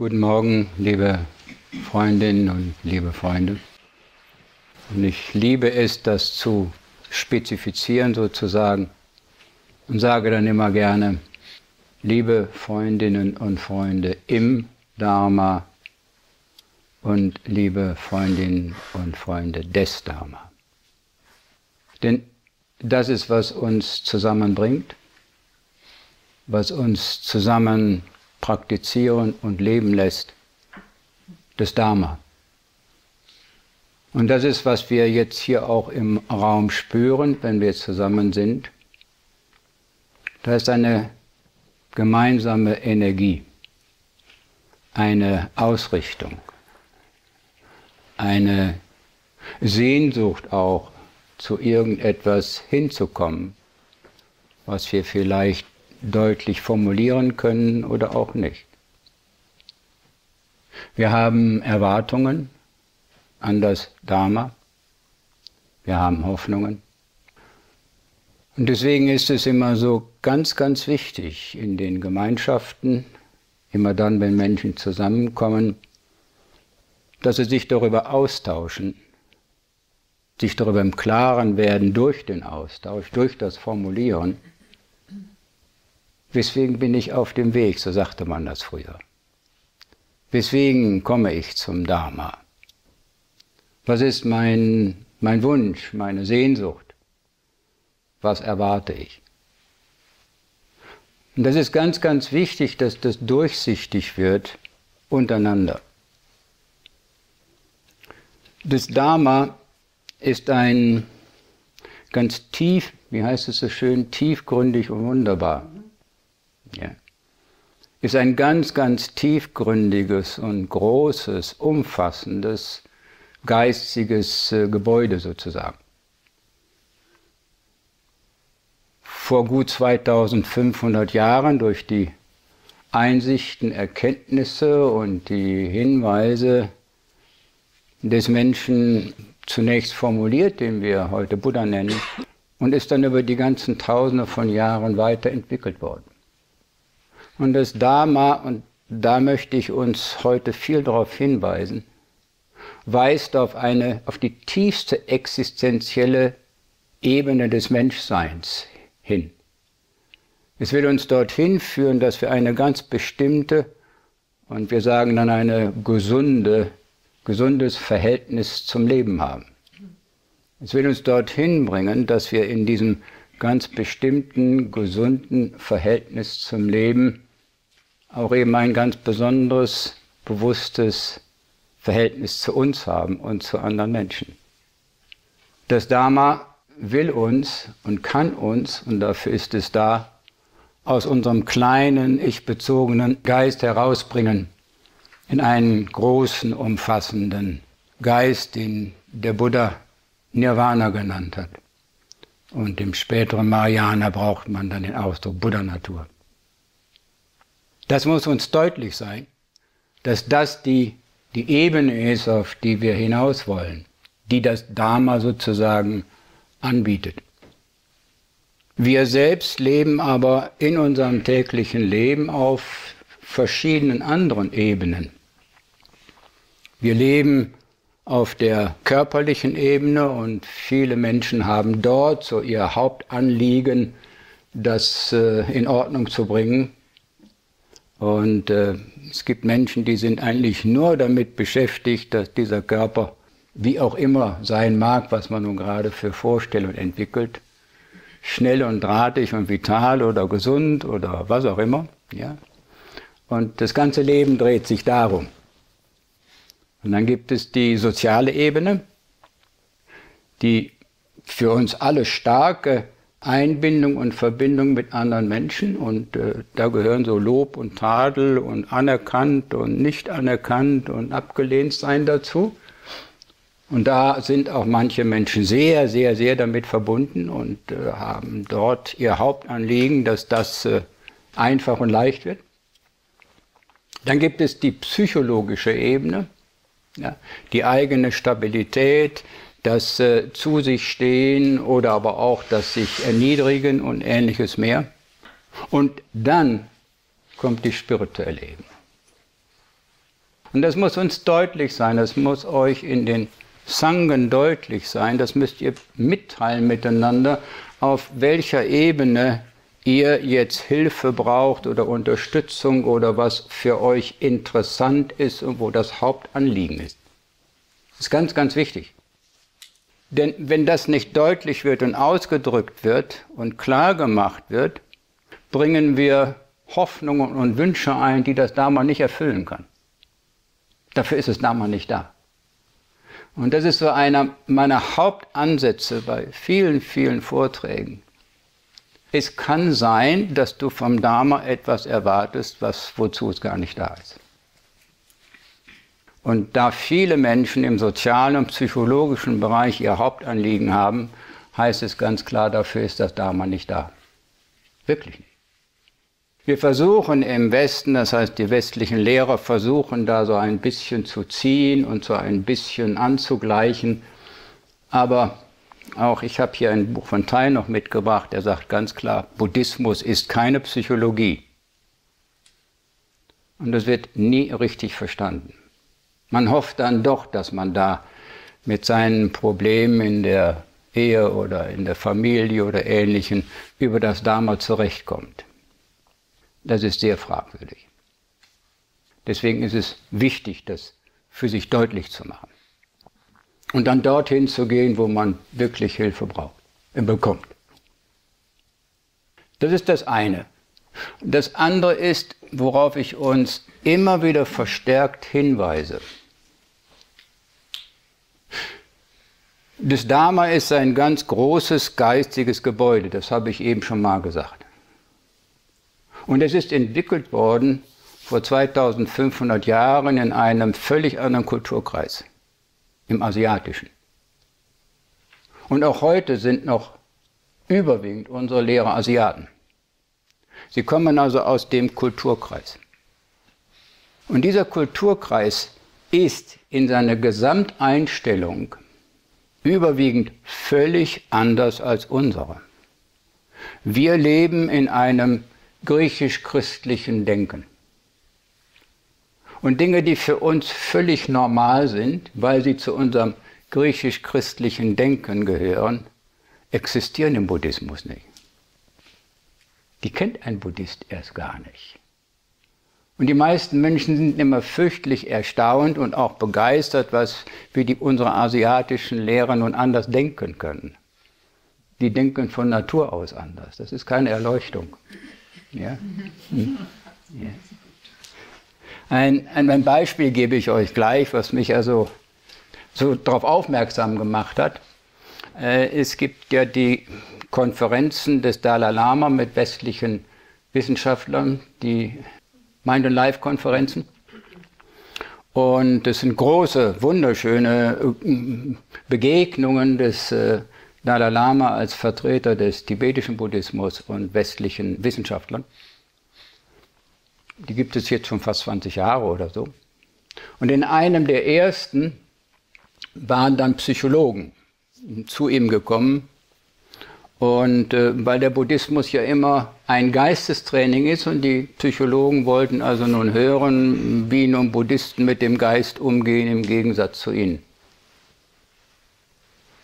Guten Morgen, liebe Freundinnen und liebe Freunde. Und ich liebe es, das zu spezifizieren sozusagen und sage dann immer gerne, liebe Freundinnen und Freunde im Dharma und liebe Freundinnen und Freunde des Dharma. Denn das ist, was uns zusammenbringt, was uns zusammen praktizieren und leben lässt, das Dharma. Und das ist, was wir jetzt hier auch im Raum spüren, wenn wir zusammen sind. Da ist eine gemeinsame Energie, eine Ausrichtung, eine Sehnsucht auch, zu irgendetwas hinzukommen, was wir vielleicht deutlich formulieren können oder auch nicht. Wir haben Erwartungen an das Dharma, wir haben Hoffnungen. Und deswegen ist es immer so ganz, ganz wichtig in den Gemeinschaften, immer dann, wenn Menschen zusammenkommen, dass sie sich darüber austauschen, sich darüber im Klaren werden durch den Austausch, durch das Formulieren, Weswegen bin ich auf dem Weg, so sagte man das früher. Weswegen komme ich zum Dharma? Was ist mein, mein Wunsch, meine Sehnsucht? Was erwarte ich? Und das ist ganz, ganz wichtig, dass das durchsichtig wird untereinander. Das Dharma ist ein ganz tief, wie heißt es so schön, tiefgründig und wunderbar. Ja. Ist ein ganz, ganz tiefgründiges und großes, umfassendes, geistiges äh, Gebäude sozusagen. Vor gut 2500 Jahren durch die Einsichten, Erkenntnisse und die Hinweise des Menschen zunächst formuliert, den wir heute Buddha nennen, und ist dann über die ganzen Tausende von Jahren weiterentwickelt worden. Und das Dharma, und da möchte ich uns heute viel darauf hinweisen, weist auf eine, auf die tiefste existenzielle Ebene des Menschseins hin. Es will uns dorthin führen, dass wir eine ganz bestimmte, und wir sagen dann eine gesunde, gesundes Verhältnis zum Leben haben. Es will uns dorthin bringen, dass wir in diesem ganz bestimmten, gesunden Verhältnis zum Leben auch eben ein ganz besonderes, bewusstes Verhältnis zu uns haben und zu anderen Menschen. Das Dharma will uns und kann uns, und dafür ist es da, aus unserem kleinen, ich-bezogenen Geist herausbringen in einen großen, umfassenden Geist, den der Buddha Nirvana genannt hat. Und im späteren Mahayana braucht man dann den Ausdruck Buddha-Natur. Das muss uns deutlich sein, dass das die, die Ebene ist, auf die wir hinaus wollen, die das Dharma sozusagen anbietet. Wir selbst leben aber in unserem täglichen Leben auf verschiedenen anderen Ebenen. Wir leben auf der körperlichen Ebene und viele Menschen haben dort so ihr Hauptanliegen, das äh, in Ordnung zu bringen, und äh, es gibt Menschen, die sind eigentlich nur damit beschäftigt, dass dieser Körper, wie auch immer sein mag, was man nun gerade für Vorstellungen entwickelt, schnell und drahtig und vital oder gesund oder was auch immer. Ja? Und das ganze Leben dreht sich darum. Und dann gibt es die soziale Ebene, die für uns alle starke Einbindung und Verbindung mit anderen Menschen und äh, da gehören so Lob und Tadel und anerkannt und nicht anerkannt und abgelehnt sein dazu. Und da sind auch manche Menschen sehr, sehr, sehr damit verbunden und äh, haben dort ihr Hauptanliegen, dass das äh, einfach und leicht wird. Dann gibt es die psychologische Ebene, ja, die eigene Stabilität, das äh, zu sich stehen oder aber auch das sich erniedrigen und ähnliches mehr. Und dann kommt die spirituelle Ebene. Und das muss uns deutlich sein, das muss euch in den Sangen deutlich sein, das müsst ihr mitteilen miteinander, auf welcher Ebene ihr jetzt Hilfe braucht oder Unterstützung oder was für euch interessant ist und wo das Hauptanliegen ist. Das ist ganz, ganz wichtig. Denn wenn das nicht deutlich wird und ausgedrückt wird und klar gemacht wird, bringen wir Hoffnungen und Wünsche ein, die das Dharma nicht erfüllen kann. Dafür ist es Dharma nicht da. Und das ist so einer meiner Hauptansätze bei vielen, vielen Vorträgen. Es kann sein, dass du vom Dharma etwas erwartest, was, wozu es gar nicht da ist. Und da viele Menschen im sozialen und psychologischen Bereich ihr Hauptanliegen haben, heißt es ganz klar, dafür ist das Dharma nicht da. Wirklich nicht. Wir versuchen im Westen, das heißt die westlichen Lehrer versuchen da so ein bisschen zu ziehen und so ein bisschen anzugleichen. Aber auch ich habe hier ein Buch von Tai noch mitgebracht, der sagt ganz klar, Buddhismus ist keine Psychologie. Und das wird nie richtig verstanden. Man hofft dann doch, dass man da mit seinen Problemen in der Ehe oder in der Familie oder ähnlichen über das Dharma zurechtkommt. Das ist sehr fragwürdig. Deswegen ist es wichtig, das für sich deutlich zu machen. Und dann dorthin zu gehen, wo man wirklich Hilfe braucht und bekommt. Das ist das eine. Das andere ist, worauf ich uns immer wieder verstärkt hinweise. Das Dharma ist ein ganz großes geistiges Gebäude, das habe ich eben schon mal gesagt. Und es ist entwickelt worden vor 2500 Jahren in einem völlig anderen Kulturkreis, im asiatischen. Und auch heute sind noch überwiegend unsere Lehrer Asiaten. Sie kommen also aus dem Kulturkreis. Und dieser Kulturkreis ist in seiner Gesamteinstellung überwiegend völlig anders als unsere. Wir leben in einem griechisch-christlichen Denken. Und Dinge, die für uns völlig normal sind, weil sie zu unserem griechisch-christlichen Denken gehören, existieren im Buddhismus nicht. Die kennt ein Buddhist erst gar nicht. Und die meisten Menschen sind immer fürchtlich erstaunt und auch begeistert, was wie die unsere asiatischen Lehrer nun anders denken können. Die denken von Natur aus anders. Das ist keine Erleuchtung. Ja? Hm. Ja. Ein, ein, Beispiel gebe ich euch gleich, was mich also so darauf aufmerksam gemacht hat. Äh, es gibt ja die Konferenzen des Dalai Lama mit westlichen Wissenschaftlern, die Mind and Life Konferenzen. Und es sind große, wunderschöne äh, Begegnungen des äh, Dalai Lama als Vertreter des tibetischen Buddhismus und westlichen Wissenschaftlern. Die gibt es jetzt schon fast 20 Jahre oder so. Und in einem der ersten waren dann Psychologen zu ihm gekommen und äh, weil der Buddhismus ja immer ein Geistestraining ist und die Psychologen wollten also nun hören, wie nun Buddhisten mit dem Geist umgehen im Gegensatz zu ihnen.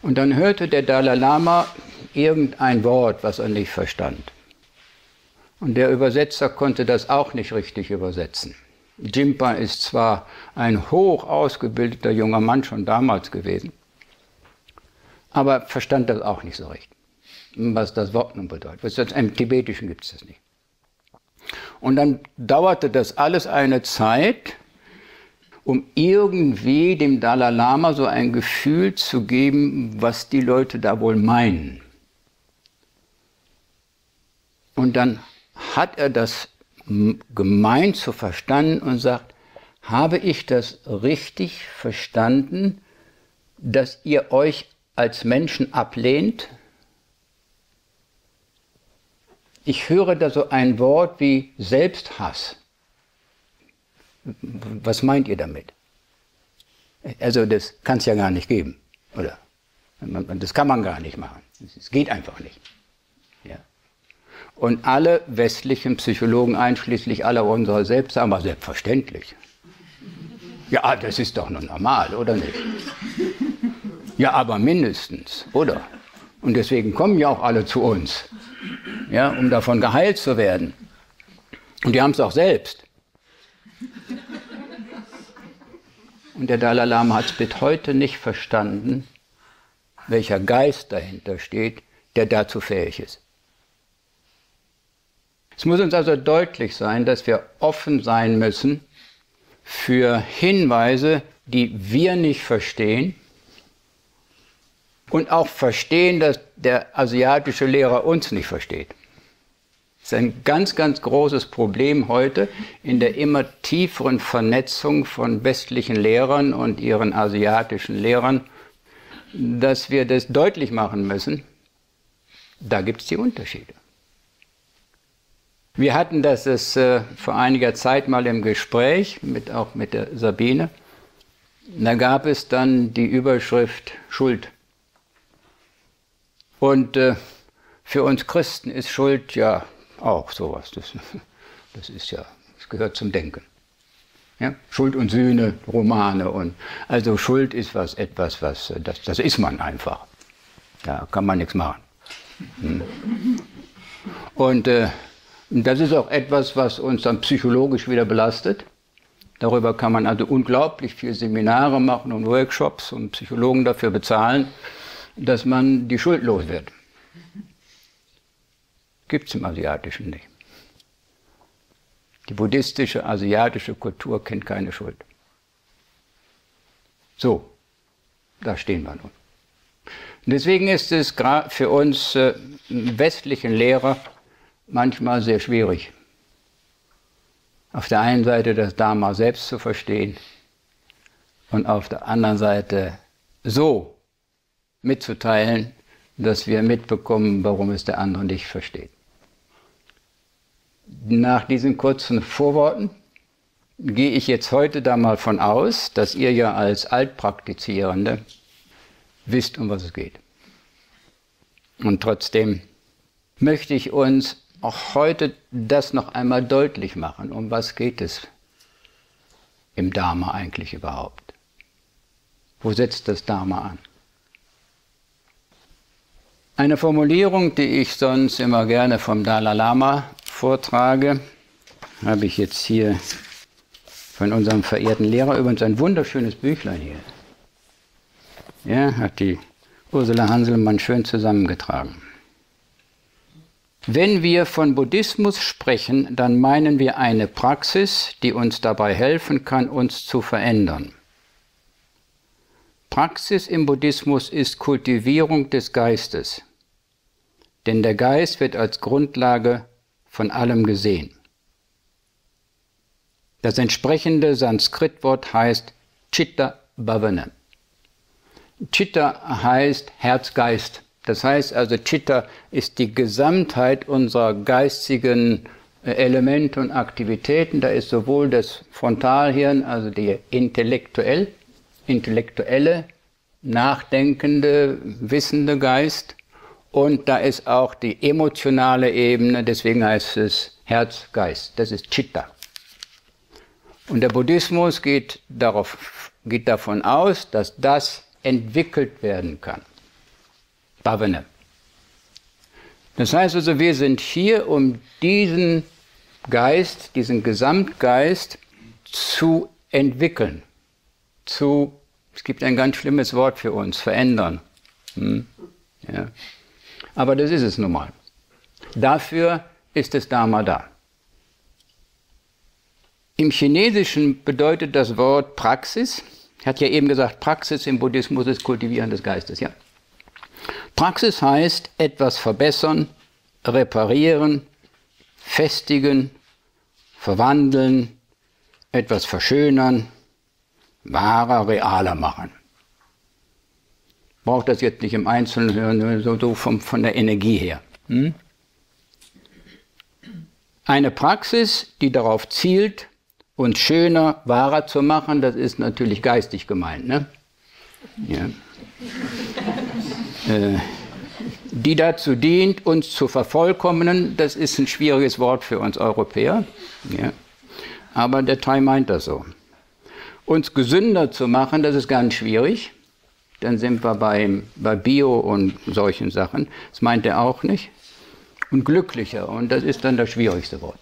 Und dann hörte der Dalai Lama irgendein Wort, was er nicht verstand. Und der Übersetzer konnte das auch nicht richtig übersetzen. Jimpa ist zwar ein hoch ausgebildeter junger Mann schon damals gewesen, aber verstand das auch nicht so recht was das Wort nun bedeutet. Im Tibetischen gibt es das nicht. Und dann dauerte das alles eine Zeit, um irgendwie dem Dalai Lama so ein Gefühl zu geben, was die Leute da wohl meinen. Und dann hat er das gemeint zu verstanden und sagt, habe ich das richtig verstanden, dass ihr euch als Menschen ablehnt? Ich höre da so ein Wort wie Selbsthass. Was meint ihr damit? Also das kann es ja gar nicht geben, oder? Das kann man gar nicht machen. Es geht einfach nicht. Ja. Und alle westlichen Psychologen, einschließlich aller unserer selbst, sagen wir selbstverständlich. Ja, das ist doch nur normal, oder nicht? Ja, aber mindestens, oder? Und deswegen kommen ja auch alle zu uns, ja, um davon geheilt zu werden. Und die haben es auch selbst. Und der Dalai Lama hat es bis heute nicht verstanden, welcher Geist dahinter steht, der dazu fähig ist. Es muss uns also deutlich sein, dass wir offen sein müssen für Hinweise, die wir nicht verstehen und auch verstehen, dass der asiatische Lehrer uns nicht versteht. Das ist ein ganz, ganz großes Problem heute in der immer tieferen Vernetzung von westlichen Lehrern und ihren asiatischen Lehrern, dass wir das deutlich machen müssen. Da gibt es die Unterschiede. Wir hatten das äh, vor einiger Zeit mal im Gespräch, mit, auch mit der Sabine. Da gab es dann die Überschrift Schuld. Und äh, für uns Christen ist Schuld ja auch sowas. Das, das ist ja, das gehört zum Denken. Ja? Schuld und Sühne, Romane und also Schuld ist was etwas, was das, das ist man einfach. Da kann man nichts machen. Hm. Und äh, das ist auch etwas, was uns dann psychologisch wieder belastet. Darüber kann man also unglaublich viele Seminare machen und Workshops und Psychologen dafür bezahlen, dass man die Schuld los wird. Gibt es im Asiatischen nicht. Die buddhistische, asiatische Kultur kennt keine Schuld. So, da stehen wir nun. Deswegen ist es für uns äh, westlichen Lehrer manchmal sehr schwierig. Auf der einen Seite das Dharma selbst zu verstehen und auf der anderen Seite so mitzuteilen, dass wir mitbekommen, warum es der andere nicht versteht. Nach diesen kurzen Vorworten gehe ich jetzt heute da mal von aus, dass ihr ja als Altpraktizierende wisst, um was es geht. Und trotzdem möchte ich uns auch heute das noch einmal deutlich machen. Um was geht es im Dharma eigentlich überhaupt? Wo setzt das Dharma an? Eine Formulierung, die ich sonst immer gerne vom Dalai Lama vortrage, habe ich jetzt hier von unserem verehrten Lehrer übrigens ein wunderschönes Büchlein hier. Ja, hat die Ursula Hanselmann schön zusammengetragen. Wenn wir von Buddhismus sprechen, dann meinen wir eine Praxis, die uns dabei helfen kann, uns zu verändern. Praxis im Buddhismus ist Kultivierung des Geistes, denn der Geist wird als Grundlage von allem gesehen. Das entsprechende Sanskritwort heißt Chitta Bhavana. Chitta heißt Herz-Geist. Das heißt also, Chitta ist die Gesamtheit unserer geistigen äh, Elemente und Aktivitäten. Da ist sowohl das Frontalhirn, also der intellektuell, intellektuelle, nachdenkende, wissende Geist, und da ist auch die emotionale Ebene, deswegen heißt es Herz-Geist. Das ist Chitta. Und der Buddhismus geht, darauf, geht davon aus, dass das entwickelt werden kann. Bhavana. Das heißt also, wir sind hier, um diesen Geist, diesen Gesamtgeist zu entwickeln. Zu, es gibt ein ganz schlimmes Wort für uns, verändern. Hm? Ja. Aber das ist es nun mal. Dafür ist das Dharma da. Im Chinesischen bedeutet das Wort Praxis, ich hatte ja eben gesagt, Praxis im Buddhismus ist Kultivieren des Geistes, ja. Praxis heißt etwas verbessern, reparieren, festigen, verwandeln, etwas verschönern, wahrer, realer machen brauche das jetzt nicht im Einzelnen hören, so, so vom, von der Energie her. Hm? Eine Praxis, die darauf zielt, uns schöner, wahrer zu machen, das ist natürlich geistig gemeint. Ne? Ja. äh, die dazu dient, uns zu vervollkommnen, das ist ein schwieriges Wort für uns Europäer. Ja. Aber der Thai meint das so. uns gesünder zu machen, das ist ganz schwierig. Dann sind wir bei, bei Bio und solchen Sachen. Das meint er auch nicht. Und glücklicher. Und das ist dann das schwierigste Wort.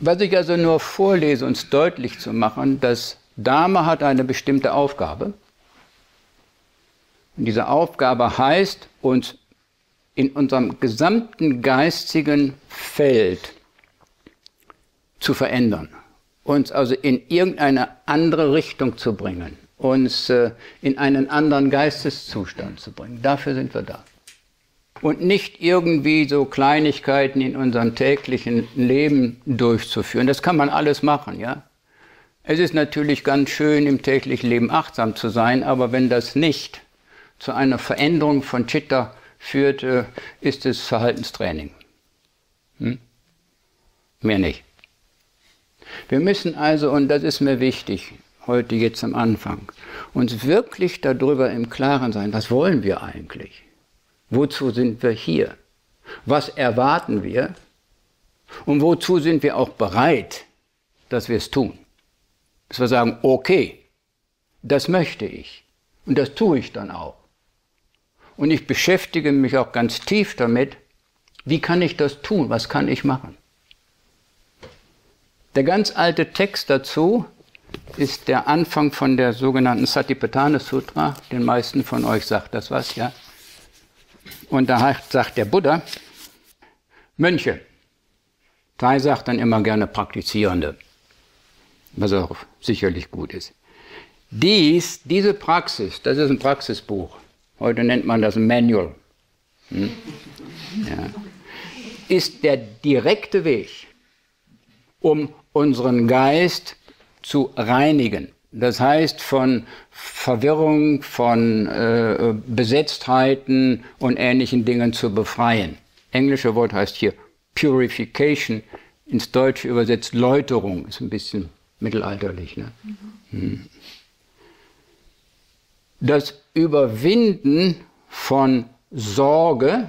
Was ich also nur vorlese, uns deutlich zu machen, dass Dame hat eine bestimmte Aufgabe. Und diese Aufgabe heißt, uns in unserem gesamten geistigen Feld zu verändern, uns also in irgendeine andere Richtung zu bringen, uns äh, in einen anderen Geisteszustand zu bringen. Dafür sind wir da. Und nicht irgendwie so Kleinigkeiten in unserem täglichen Leben durchzuführen. Das kann man alles machen, ja. Es ist natürlich ganz schön, im täglichen Leben achtsam zu sein, aber wenn das nicht zu einer Veränderung von Chitta führt, äh, ist es Verhaltenstraining. Hm? Mehr nicht. Wir müssen also, und das ist mir wichtig, heute jetzt am Anfang, uns wirklich darüber im Klaren sein, was wollen wir eigentlich? Wozu sind wir hier? Was erwarten wir? Und wozu sind wir auch bereit, dass wir es tun? Dass wir sagen, okay, das möchte ich und das tue ich dann auch. Und ich beschäftige mich auch ganz tief damit, wie kann ich das tun, was kann ich machen. Der ganz alte Text dazu ist der Anfang von der sogenannten Satipatthana Sutra. Den meisten von euch sagt das was, ja. Und da sagt der Buddha, Mönche, Thai sagt dann immer gerne Praktizierende, was auch sicherlich gut ist. Dies, diese Praxis, das ist ein Praxisbuch, heute nennt man das Manual, hm? ja, ist der direkte Weg, um unseren Geist zu reinigen. Das heißt, von Verwirrung, von äh, Besetztheiten und ähnlichen Dingen zu befreien. Englische Wort heißt hier Purification, ins Deutsche übersetzt Läuterung, ist ein bisschen mittelalterlich. Ne? Mhm. Das Überwinden von Sorge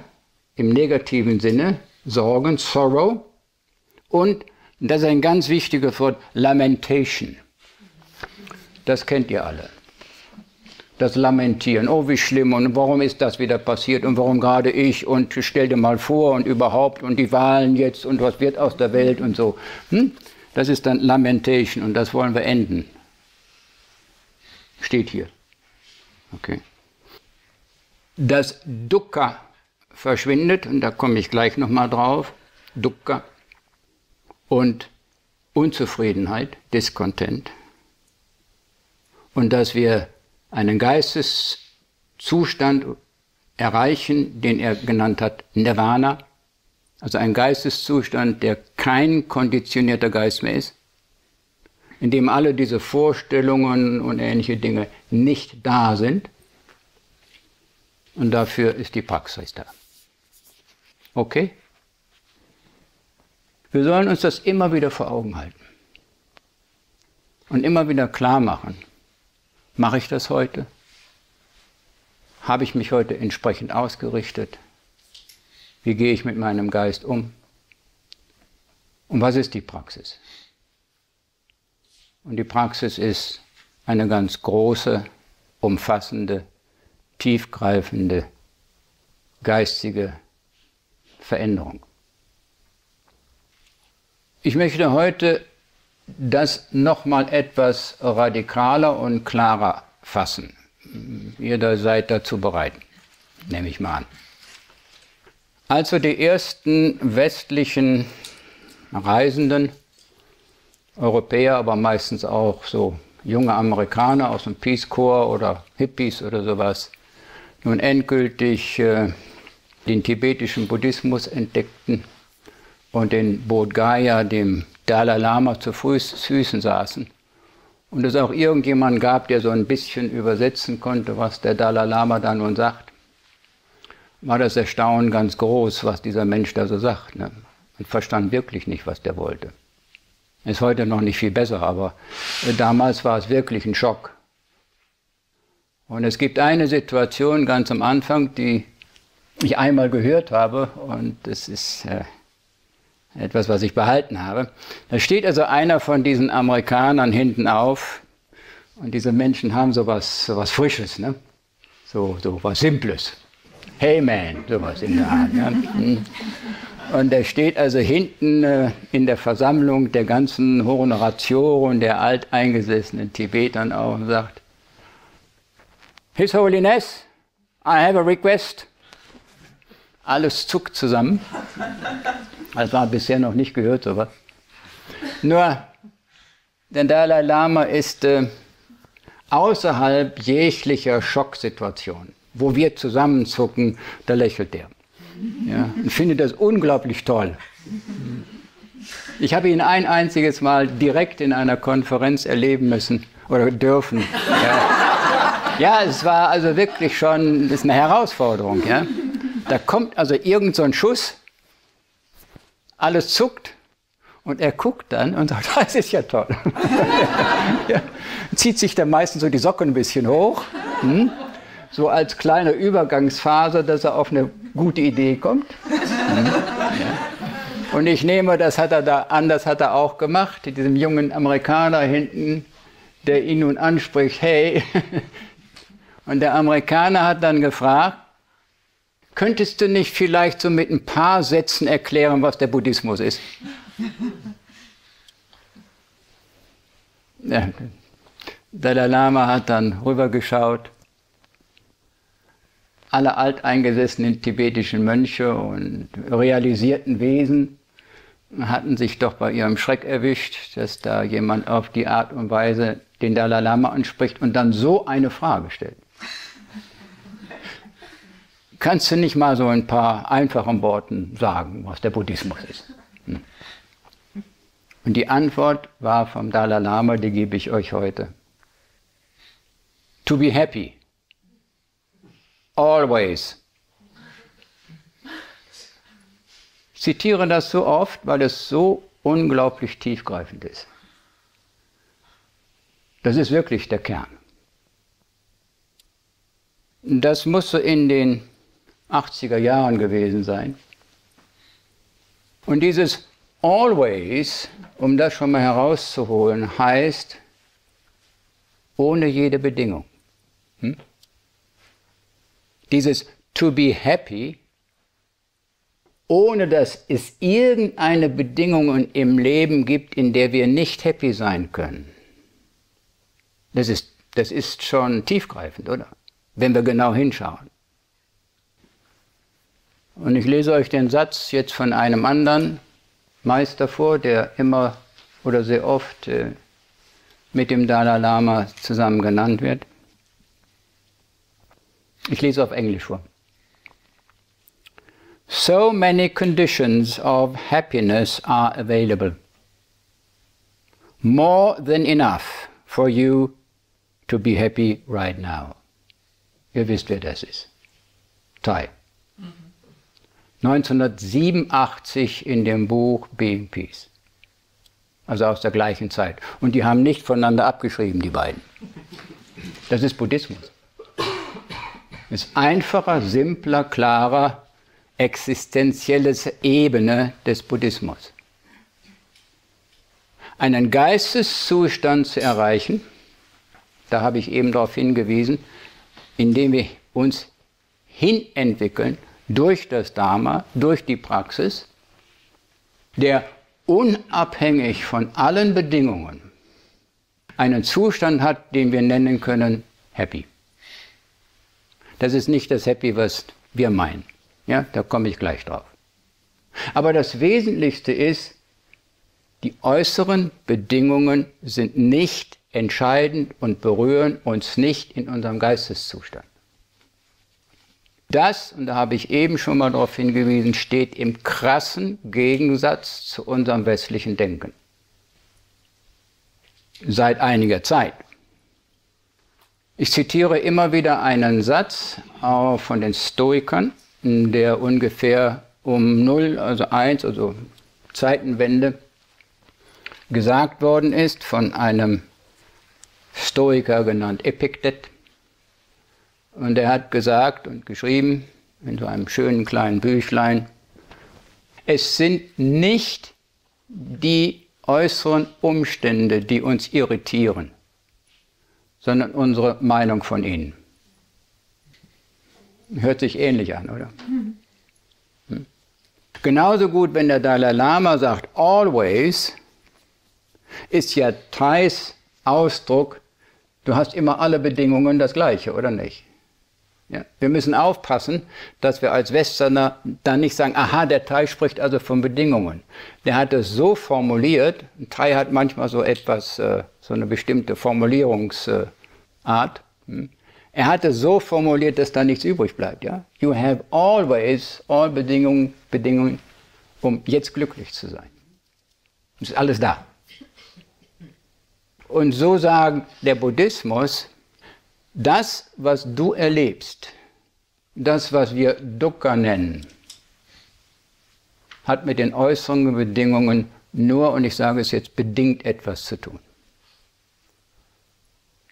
im negativen Sinne, Sorgen, Sorrow, und das ist ein ganz wichtiges Wort, Lamentation. Das kennt ihr alle. Das Lamentieren. Oh, wie schlimm und warum ist das wieder passiert und warum gerade ich und stell dir mal vor und überhaupt und die Wahlen jetzt und was wird aus der Welt und so. Hm? Das ist dann Lamentation und das wollen wir enden. Steht hier. Okay. Das Dukkha verschwindet und da komme ich gleich nochmal drauf. Dukkha und Unzufriedenheit, Discontent. Und dass wir einen Geisteszustand erreichen, den er genannt hat Nirvana, also ein Geisteszustand, der kein konditionierter Geist mehr ist, in dem alle diese Vorstellungen und ähnliche Dinge nicht da sind. Und dafür ist die Praxis da. Okay? Wir sollen uns das immer wieder vor Augen halten und immer wieder klar machen. Mache ich das heute? Habe ich mich heute entsprechend ausgerichtet? Wie gehe ich mit meinem Geist um? Und was ist die Praxis? Und die Praxis ist eine ganz große, umfassende, tiefgreifende, geistige Veränderung. Ich möchte heute das nochmal etwas radikaler und klarer fassen. Ihr seid dazu bereit, nehme ich mal an. Also die ersten westlichen Reisenden, Europäer, aber meistens auch so junge Amerikaner aus dem Peace Corps oder Hippies oder sowas, nun endgültig äh, den tibetischen Buddhismus entdeckten und den Bodh Gaya, dem Dalai Lama, zu Füßen saßen. Und es auch irgendjemand gab, der so ein bisschen übersetzen konnte, was der Dalai Lama da nun sagt, war das Erstaunen ganz groß, was dieser Mensch da so sagt. Ne? Man verstand wirklich nicht, was der wollte. Ist heute noch nicht viel besser, aber äh, damals war es wirklich ein Schock. Und es gibt eine Situation ganz am Anfang, die ich einmal gehört habe, und das ist äh, etwas, was ich behalten habe. Da steht also einer von diesen Amerikanern hinten auf und diese Menschen haben sowas, sowas Frisches, ne? so, so was Simples. Hey man, sowas in der Art. Ja? Hm. Und er steht also hinten äh, in der Versammlung der ganzen Honoratioren, der alteingesessenen Tibetern auch und sagt, His Holiness, I have a request. Alles zuckt zusammen. Das war bisher noch nicht gehört, sowas. Nur, der Dalai Lama ist äh, außerhalb jeglicher Schocksituation, wo wir zusammenzucken, da lächelt er. Ja, und findet das unglaublich toll. Ich habe ihn ein einziges Mal direkt in einer Konferenz erleben müssen oder dürfen. Ja, ja es war also wirklich schon ist eine Herausforderung. Ja. Da kommt also irgend so ein Schuss, alles zuckt und er guckt dann und sagt, das ist ja toll. ja, zieht sich dann meistens so die Socken ein bisschen hoch, hm? so als kleine Übergangsphase, dass er auf eine gute Idee kommt. Hm? Ja. Und ich nehme, das hat er da anders hat er auch gemacht, diesem jungen Amerikaner hinten, der ihn nun anspricht, hey. Und der Amerikaner hat dann gefragt, Könntest du nicht vielleicht so mit ein paar Sätzen erklären, was der Buddhismus ist? Ja. Dalai Lama hat dann rübergeschaut. Alle alteingesessenen tibetischen Mönche und realisierten Wesen hatten sich doch bei ihrem Schreck erwischt, dass da jemand auf die Art und Weise den Dalai Lama anspricht und dann so eine Frage stellt. Kannst du nicht mal so ein paar einfachen Worten sagen, was der Buddhismus ist? Hm. Und die Antwort war vom Dalai Lama, die gebe ich euch heute. To be happy. Always. Ich zitiere das so oft, weil es so unglaublich tiefgreifend ist. Das ist wirklich der Kern. Das muss so in den 80er Jahren gewesen sein. Und dieses Always, um das schon mal herauszuholen, heißt ohne jede Bedingung. Hm? Dieses To be happy, ohne dass es irgendeine Bedingung im Leben gibt, in der wir nicht happy sein können. Das ist, das ist schon tiefgreifend, oder? Wenn wir genau hinschauen. Und ich lese euch den Satz jetzt von einem anderen Meister vor, der immer oder sehr oft äh, mit dem Dalai Lama zusammen genannt wird. Ich lese auf Englisch vor. So many conditions of happiness are available. More than enough for you to be happy right now. Ihr wisst, wer das ist. Thai. 1987 in dem Buch Being Peace. Also aus der gleichen Zeit. Und die haben nicht voneinander abgeschrieben, die beiden. Das ist Buddhismus. Das ist einfacher, simpler, klarer, existenzielles Ebene des Buddhismus. Einen Geisteszustand zu erreichen, da habe ich eben darauf hingewiesen, indem wir uns hinentwickeln durch das Dharma, durch die Praxis, der unabhängig von allen Bedingungen einen Zustand hat, den wir nennen können Happy. Das ist nicht das Happy, was wir meinen. Ja, da komme ich gleich drauf. Aber das Wesentlichste ist, die äußeren Bedingungen sind nicht entscheidend und berühren uns nicht in unserem Geisteszustand. Das, und da habe ich eben schon mal darauf hingewiesen, steht im krassen Gegensatz zu unserem westlichen Denken. Seit einiger Zeit. Ich zitiere immer wieder einen Satz von den Stoikern, der ungefähr um 0, also 1, also Zeitenwende, gesagt worden ist von einem Stoiker genannt Epiktet. Und er hat gesagt und geschrieben in so einem schönen kleinen Büchlein, Es sind nicht die äußeren Umstände, die uns irritieren, sondern unsere Meinung von ihnen. Hört sich ähnlich an, oder? Hm? Genauso gut, wenn der Dalai Lama sagt, always, ist ja Thais Ausdruck, du hast immer alle Bedingungen das gleiche, oder nicht? Ja, wir müssen aufpassen, dass wir als Westerner dann nicht sagen, aha, der Thai spricht also von Bedingungen. Der hat es so formuliert, ein Thai hat manchmal so etwas, äh, so eine bestimmte Formulierungsart. Hm. Er hat es so formuliert, dass da nichts übrig bleibt. Ja? You have always all Bedingungen, Bedingungen, um jetzt glücklich zu sein. Es ist alles da. Und so sagt der Buddhismus, das, was du erlebst, das, was wir Dukkha nennen, hat mit den äußeren Bedingungen nur, und ich sage es jetzt, bedingt etwas zu tun.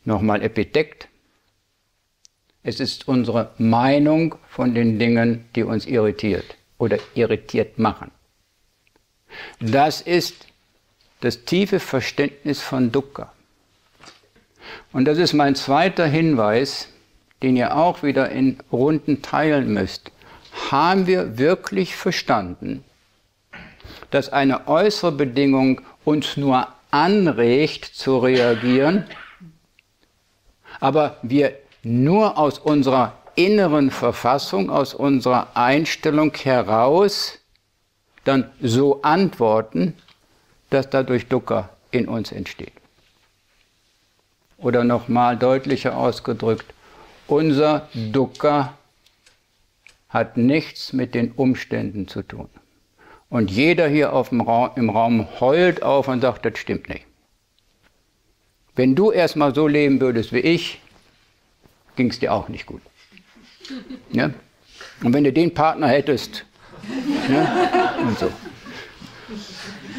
Nochmal Epidekt. Es ist unsere Meinung von den Dingen, die uns irritiert oder irritiert machen. Das ist das tiefe Verständnis von Dukkha. Und das ist mein zweiter Hinweis, den ihr auch wieder in Runden teilen müsst. Haben wir wirklich verstanden, dass eine äußere Bedingung uns nur anregt zu reagieren, aber wir nur aus unserer inneren Verfassung, aus unserer Einstellung heraus dann so antworten, dass dadurch Dukkha in uns entsteht. Oder nochmal deutlicher ausgedrückt, unser Dukkha hat nichts mit den Umständen zu tun. Und jeder hier Raum, im Raum heult auf und sagt, das stimmt nicht. Wenn du erstmal so leben würdest wie ich, ging es dir auch nicht gut. Ja? Und wenn du den Partner hättest, ja? und so.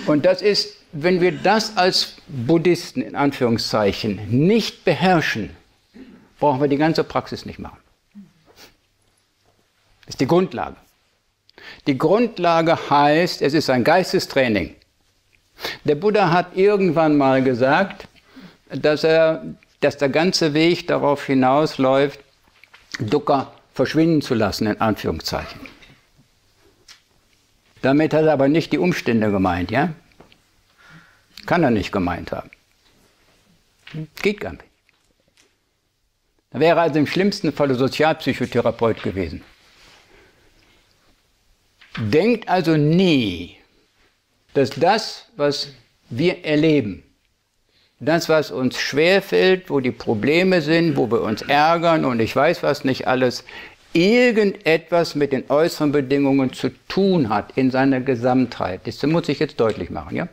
Und das ist wenn wir das als Buddhisten in Anführungszeichen nicht beherrschen, brauchen wir die ganze Praxis nicht machen. Das ist die Grundlage. Die Grundlage heißt, es ist ein Geistestraining. Der Buddha hat irgendwann mal gesagt, dass, er, dass der ganze Weg darauf hinausläuft, Dukkha verschwinden zu lassen, in Anführungszeichen. Damit hat er aber nicht die Umstände gemeint, ja? Kann er nicht gemeint haben. Geht gar nicht. Er wäre also im schlimmsten Falle Sozialpsychotherapeut gewesen. Denkt also nie, dass das, was wir erleben, das, was uns schwerfällt, wo die Probleme sind, wo wir uns ärgern und ich weiß was nicht alles, irgendetwas mit den äußeren Bedingungen zu tun hat in seiner Gesamtheit. Das muss ich jetzt deutlich machen, ja?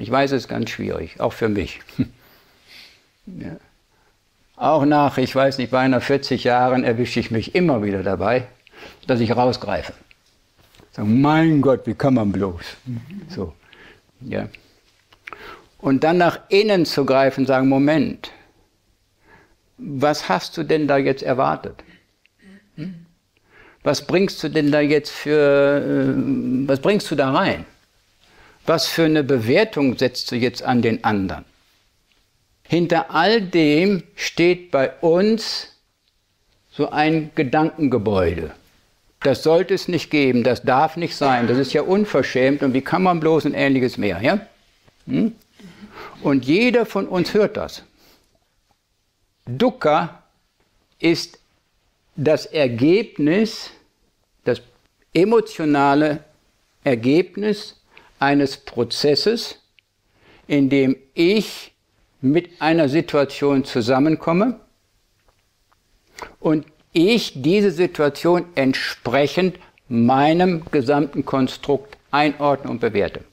Ich weiß, es ist ganz schwierig, auch für mich. ja. Auch nach, ich weiß nicht, beinahe 40 Jahren erwische ich mich immer wieder dabei, dass ich rausgreife. Sage, mein Gott, wie kann man bloß? So, ja. Und dann nach innen zu greifen, sagen, Moment, was hast du denn da jetzt erwartet? Was bringst du denn da jetzt für, äh, was bringst du da rein? Was für eine Bewertung setzt du jetzt an den anderen? Hinter all dem steht bei uns so ein Gedankengebäude. Das sollte es nicht geben, das darf nicht sein, das ist ja unverschämt und wie kann man bloß ein ähnliches mehr, ja? Hm? Und jeder von uns hört das. Dukkha ist das Ergebnis, das emotionale Ergebnis eines Prozesses, in dem ich mit einer Situation zusammenkomme und ich diese Situation entsprechend meinem gesamten Konstrukt einordne und bewerte.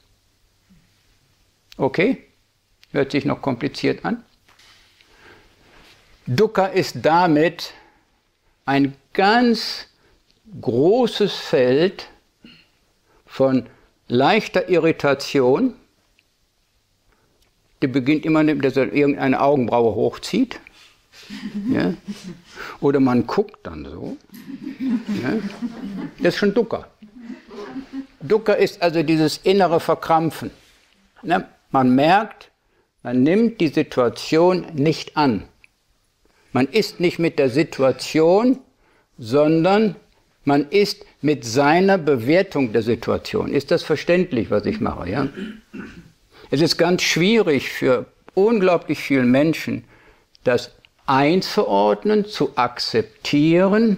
Okay? Hört sich noch kompliziert an? Dukkha ist damit ein ganz großes Feld von leichter Irritation, die beginnt immer, dass er irgendeine Augenbraue hochzieht. Ja? Oder man guckt dann so. Ja? Das ist schon Ducker. Dukkha ist also dieses innere Verkrampfen. Ne? Man merkt, man nimmt die Situation nicht an. Man ist nicht mit der Situation, sondern man ist mit seiner Bewertung der Situation. Ist das verständlich, was ich mache? Ja? Es ist ganz schwierig für unglaublich viele Menschen, das einzuordnen, zu akzeptieren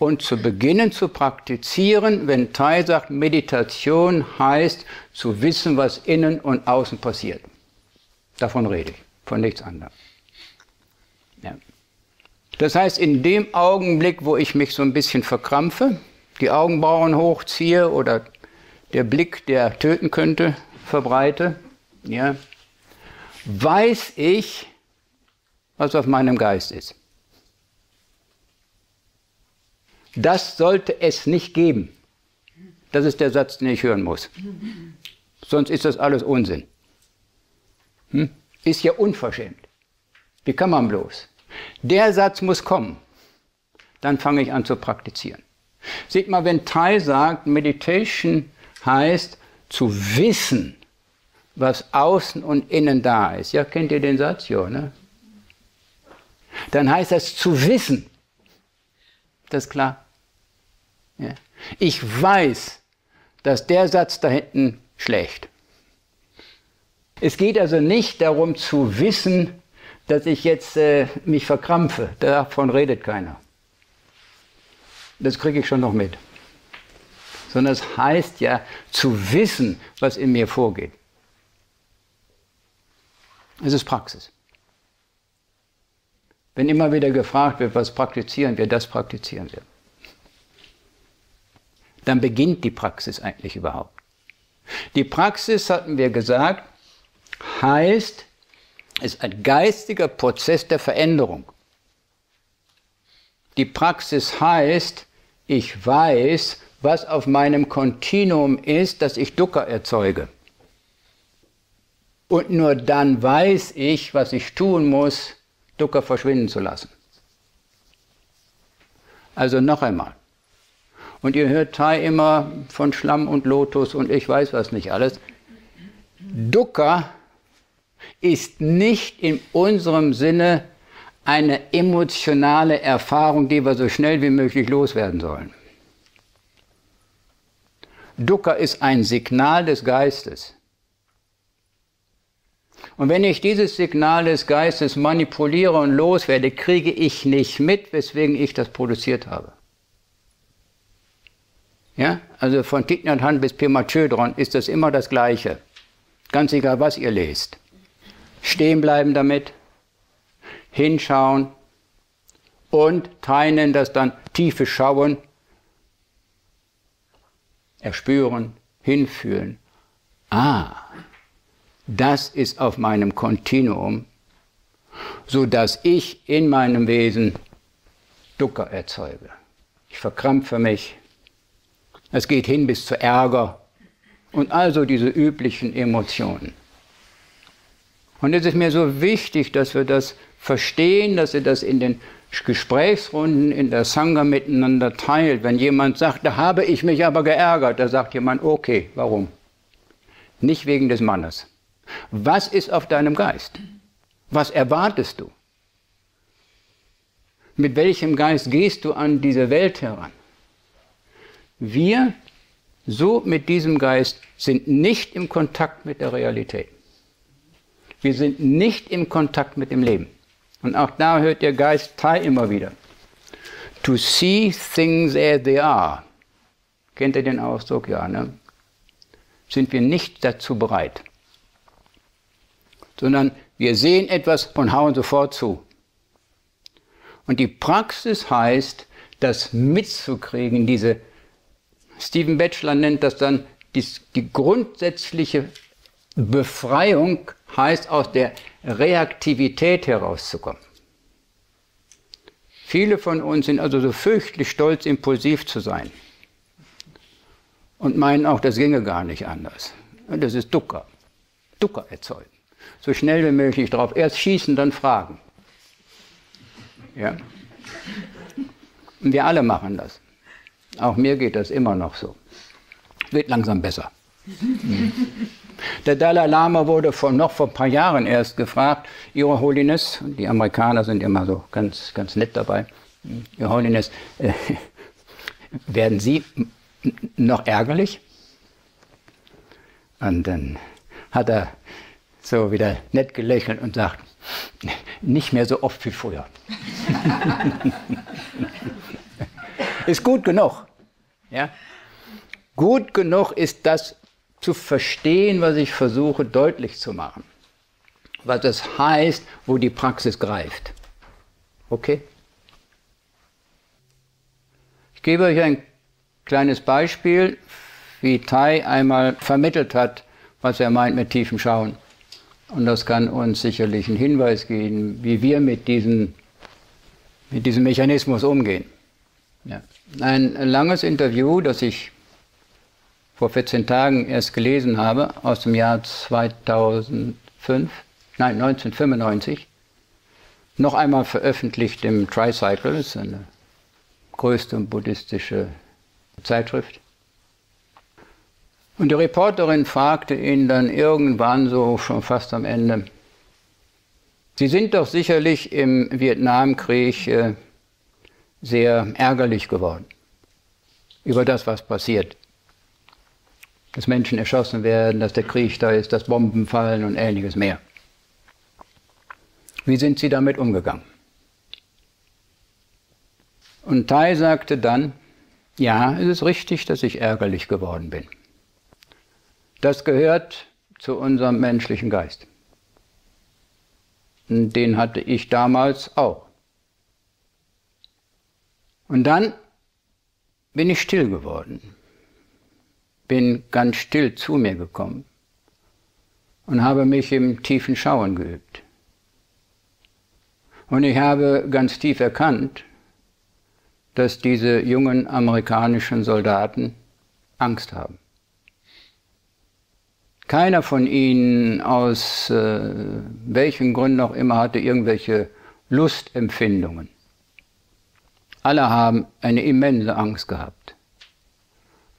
und zu beginnen zu praktizieren, wenn Thai sagt, Meditation heißt zu wissen, was innen und außen passiert. Davon rede ich, von nichts anderem. Ja. Das heißt, in dem Augenblick, wo ich mich so ein bisschen verkrampfe, die Augenbrauen hochziehe oder der Blick, der töten könnte, verbreite, ja, weiß ich, was auf meinem Geist ist. Das sollte es nicht geben. Das ist der Satz, den ich hören muss. Sonst ist das alles Unsinn. Hm? Ist ja unverschämt. Wie kann man bloß? Der Satz muss kommen. Dann fange ich an zu praktizieren. Seht mal, wenn Tai sagt, Meditation heißt zu wissen, was außen und innen da ist. Ja, kennt ihr den Satz? Ja, ne? Dann heißt das zu wissen. Das ist klar. Ja. Ich weiß, dass der Satz da hinten schlägt. Es geht also nicht darum zu wissen, dass ich jetzt äh, mich verkrampfe. Davon redet keiner. Das kriege ich schon noch mit. Sondern es heißt ja zu wissen, was in mir vorgeht. Es ist Praxis. Wenn immer wieder gefragt wird, was praktizieren wir, das praktizieren wir. Dann beginnt die Praxis eigentlich überhaupt. Die Praxis, hatten wir gesagt, heißt, ist ein geistiger Prozess der Veränderung. Die Praxis heißt, ich weiß, was auf meinem Kontinuum ist, dass ich Dukkha erzeuge. Und nur dann weiß ich, was ich tun muss, Dukkha verschwinden zu lassen. Also noch einmal. Und ihr hört Tai immer von Schlamm und Lotus und ich weiß was nicht alles. Dukkha ist nicht in unserem Sinne eine emotionale Erfahrung, die wir so schnell wie möglich loswerden sollen. Dukkha ist ein Signal des Geistes. Und wenn ich dieses Signal des Geistes manipuliere und loswerde, kriege ich nicht mit, weswegen ich das produziert habe. Ja, also von Thich Han bis Pema Chodron ist das immer das Gleiche. Ganz egal, was ihr lest. Stehen bleiben damit, hinschauen und teilen das dann tiefe Schauen, erspüren, hinfühlen. Ah, das ist auf meinem Kontinuum, so dass ich in meinem Wesen Dukkha erzeuge. Ich verkrampfe mich. Es geht hin bis zu Ärger und also diese üblichen Emotionen. Und es ist mir so wichtig, dass wir das verstehen, dass wir das in den Gesprächsrunden in der Sangha miteinander teilt. Wenn jemand sagt, da habe ich mich aber geärgert, da sagt jemand, okay, warum? Nicht wegen des Mannes. Was ist auf deinem Geist? Was erwartest du? Mit welchem Geist gehst du an diese Welt heran? Wir, so mit diesem Geist, sind nicht im Kontakt mit der Realität. Wir sind nicht im Kontakt mit dem Leben. Und auch da hört der Geist Teil immer wieder. To see things as they are. Kennt ihr den Ausdruck? Ja, ne? Sind wir nicht dazu bereit sondern wir sehen etwas und hauen sofort zu. Und die Praxis heißt, das mitzukriegen, diese, Stephen Batchelor nennt das dann, die, die grundsätzliche Befreiung heißt, aus der Reaktivität herauszukommen. Viele von uns sind also so fürchtlich stolz, impulsiv zu sein. Und meinen auch, das ginge gar nicht anders. Das ist Dukkha. Dukkha erzeugen so schnell wie möglich drauf. Erst schießen, dann fragen. Ja. Und wir alle machen das. Auch mir geht das immer noch so. wird langsam besser. Der Dalai Lama wurde von, noch vor ein paar Jahren erst gefragt, Your Holiness, die Amerikaner sind immer so ganz, ganz nett dabei, Your Holiness, äh, werden Sie noch ärgerlich? Und dann hat er so wieder nett gelächelt und sagt, nicht mehr so oft wie früher. ist gut genug. Ja? Gut genug ist das zu verstehen, was ich versuche deutlich zu machen. Was das heißt, wo die Praxis greift. Okay? Ich gebe euch ein kleines Beispiel, wie Tai einmal vermittelt hat, was er meint mit tiefem Schauen. Und das kann uns sicherlich einen Hinweis geben, wie wir mit, diesen, mit diesem Mechanismus umgehen. Ja. Ein langes Interview, das ich vor 14 Tagen erst gelesen habe, aus dem Jahr 2005, nein, 1995, noch einmal veröffentlicht im Tricycle, das ist eine größte buddhistische Zeitschrift. Und die Reporterin fragte ihn dann irgendwann so schon fast am Ende, Sie sind doch sicherlich im Vietnamkrieg äh, sehr ärgerlich geworden über das, was passiert. Dass Menschen erschossen werden, dass der Krieg da ist, dass Bomben fallen und ähnliches mehr. Wie sind Sie damit umgegangen? Und Tai sagte dann, ja, es ist richtig, dass ich ärgerlich geworden bin. Das gehört zu unserem menschlichen Geist. Den hatte ich damals auch. Und dann bin ich still geworden, bin ganz still zu mir gekommen und habe mich im tiefen Schauen geübt. Und ich habe ganz tief erkannt, dass diese jungen amerikanischen Soldaten Angst haben. Keiner von ihnen aus äh, welchen Gründen auch immer hatte irgendwelche Lustempfindungen. Alle haben eine immense Angst gehabt.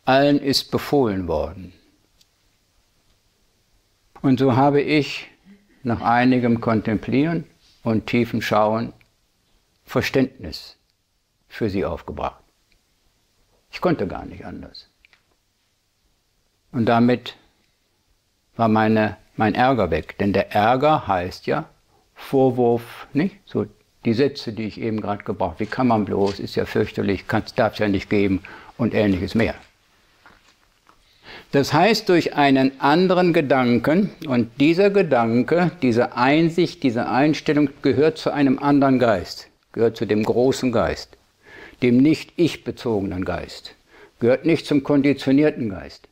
Allen ist befohlen worden. Und so habe ich nach einigem Kontemplieren und tiefem Schauen Verständnis für sie aufgebracht. Ich konnte gar nicht anders. Und damit war meine, mein Ärger weg. Denn der Ärger heißt ja Vorwurf, nicht? So die Sätze, die ich eben gerade gebraucht Wie kann man bloß, ist ja fürchterlich, darf es ja nicht geben und ähnliches mehr. Das heißt, durch einen anderen Gedanken, und dieser Gedanke, diese Einsicht, diese Einstellung gehört zu einem anderen Geist, gehört zu dem großen Geist, dem nicht ich-bezogenen Geist, gehört nicht zum konditionierten Geist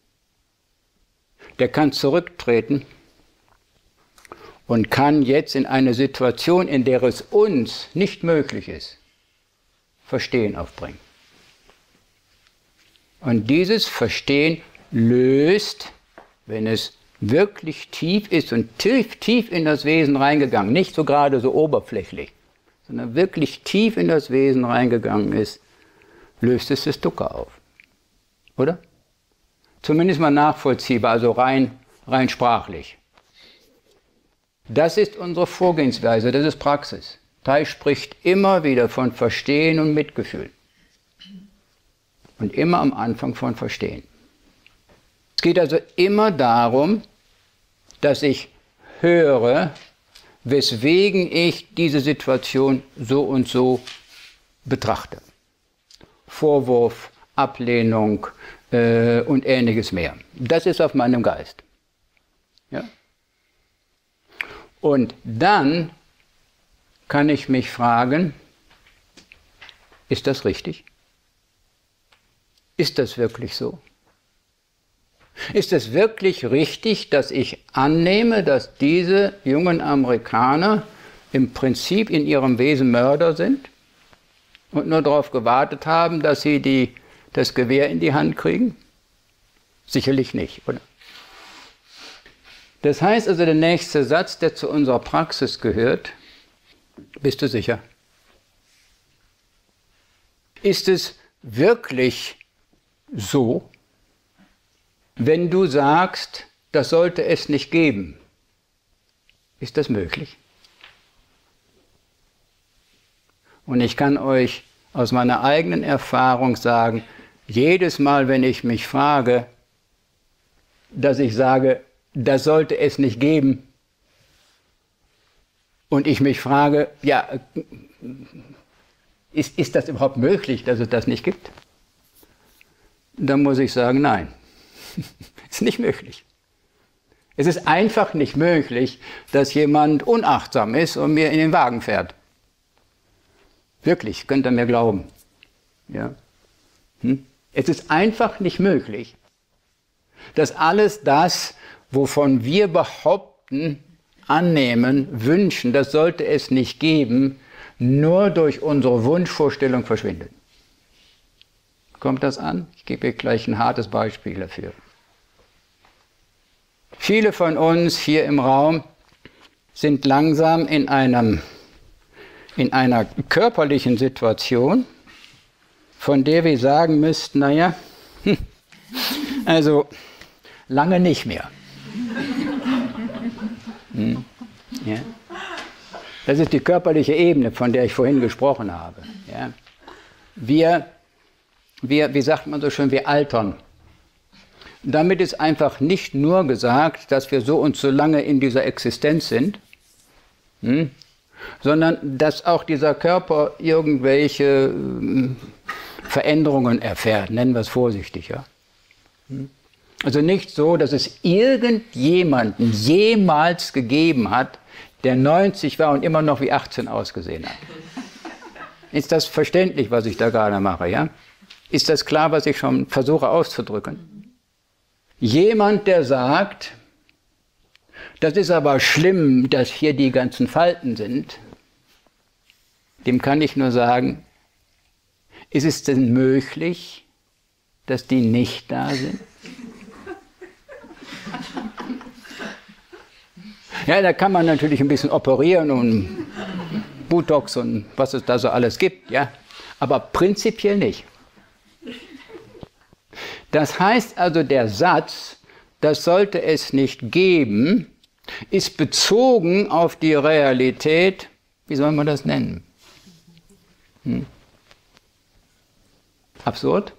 der kann zurücktreten und kann jetzt in eine Situation, in der es uns nicht möglich ist, Verstehen aufbringen. Und dieses Verstehen löst, wenn es wirklich tief ist und tief, tief in das Wesen reingegangen, nicht so gerade so oberflächlich, sondern wirklich tief in das Wesen reingegangen ist, löst es das Dukkha auf. Oder? zumindest mal nachvollziehbar, also rein, rein sprachlich. Das ist unsere Vorgehensweise, das ist Praxis. Tai spricht immer wieder von Verstehen und Mitgefühl. Und immer am Anfang von Verstehen. Geht also immer darum, dass ich höre, weswegen ich diese Situation so und so betrachte. Vorwurf, Ablehnung, äh, und ähnliches mehr. Das ist auf meinem Geist. Ja? Und dann kann ich mich fragen, ist das richtig? Ist das wirklich so? Ist es wirklich richtig, dass ich annehme, dass diese jungen Amerikaner im Prinzip in ihrem Wesen Mörder sind und nur darauf gewartet haben, dass sie die das Gewehr in die Hand kriegen? Sicherlich nicht, oder? Das heißt also, der nächste Satz, der zu unserer Praxis gehört, bist du sicher? Ist es wirklich so, wenn du sagst, das sollte es nicht geben. Ist das möglich? Und ich kann euch aus meiner eigenen Erfahrung sagen, jedes Mal, wenn ich mich frage, dass ich sage, das sollte es nicht geben, und ich mich frage, ja, ist, ist das überhaupt möglich, dass es das nicht gibt? Dann muss ich sagen, nein, ist nicht möglich. Es ist einfach nicht möglich, dass jemand unachtsam ist und mir in den Wagen fährt. Wirklich, könnt ihr mir glauben. Ja? Hm? Es ist einfach nicht möglich, dass alles das, wovon wir behaupten, annehmen, wünschen, das sollte es nicht geben, nur durch unsere Wunschvorstellung verschwindet. Kommt das an? Ich gebe euch gleich ein hartes Beispiel dafür. Viele von uns hier im Raum sind langsam in, einem, in einer körperlichen Situation, von der wir sagen müssten, naja, hm, also lange nicht mehr. Hm, ja. Das ist die körperliche Ebene, von der ich vorhin gesprochen habe. Ja. Wir, wir, wie sagt man so schön, wir altern. Damit ist einfach nicht nur gesagt, dass wir so und so lange in dieser Existenz sind, hm, sondern dass auch dieser Körper irgendwelche hm, Veränderungen erfährt, nennen wir es vorsichtig. Ja? Hm. Also nicht so, dass es irgendjemanden jemals gegeben hat, der 90 war und immer noch wie 18 ausgesehen hat. Ist das verständlich, was ich da gerade mache, ja? Ist das klar, was ich schon versuche auszudrücken? Jemand, der sagt, das ist aber schlimm, dass hier die ganzen Falten sind, dem kann ich nur sagen, ist es denn möglich, dass die nicht da sind? Ja, da kann man natürlich ein bisschen operieren und Botox und was es da so alles gibt, ja. Aber prinzipiell nicht. Das heißt also, der Satz, das sollte es nicht geben, ist bezogen auf die Realität, wie soll man das nennen? Hm? Absurd?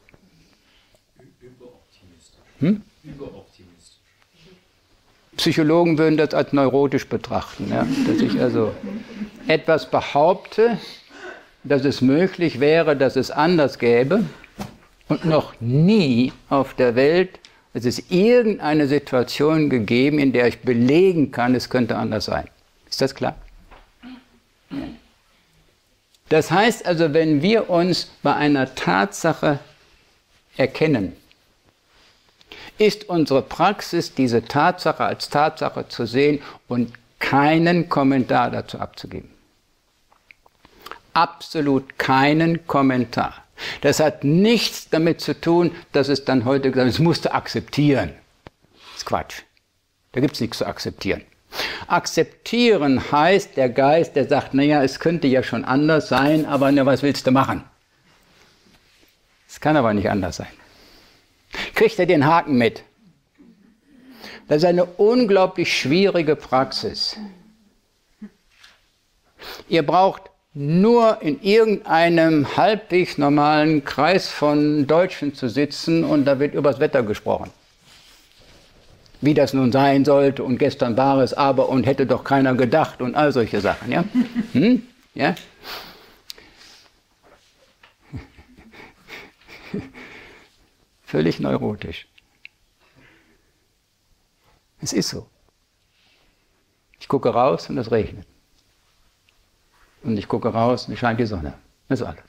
Hm? Psychologen würden das als neurotisch betrachten, ja? dass ich also etwas behaupte, dass es möglich wäre, dass es anders gäbe und noch nie auf der Welt es ist irgendeine Situation gegeben, in der ich belegen kann, es könnte anders sein. Ist das klar? Das heißt also, wenn wir uns bei einer Tatsache erkennen, ist unsere Praxis, diese Tatsache als Tatsache zu sehen und keinen Kommentar dazu abzugeben. Absolut keinen Kommentar. Das hat nichts damit zu tun, dass es dann heute gesagt wird, es musste akzeptieren. Das ist Quatsch. Da gibt es nichts zu akzeptieren. Akzeptieren heißt der Geist, der sagt, naja, es könnte ja schon anders sein, aber na, was willst du machen? Es kann aber nicht anders sein. Kriegt er den Haken mit? Das ist eine unglaublich schwierige Praxis. Ihr braucht nur in irgendeinem halbwegs normalen Kreis von Deutschen zu sitzen und da wird übers Wetter gesprochen. Wie das nun sein sollte und gestern war es aber und hätte doch keiner gedacht und all solche Sachen. Ja? Hm? ja? Völlig neurotisch. Es ist so. Ich gucke raus und es regnet. Und ich gucke raus und scheint die Sonne. Das ist alles.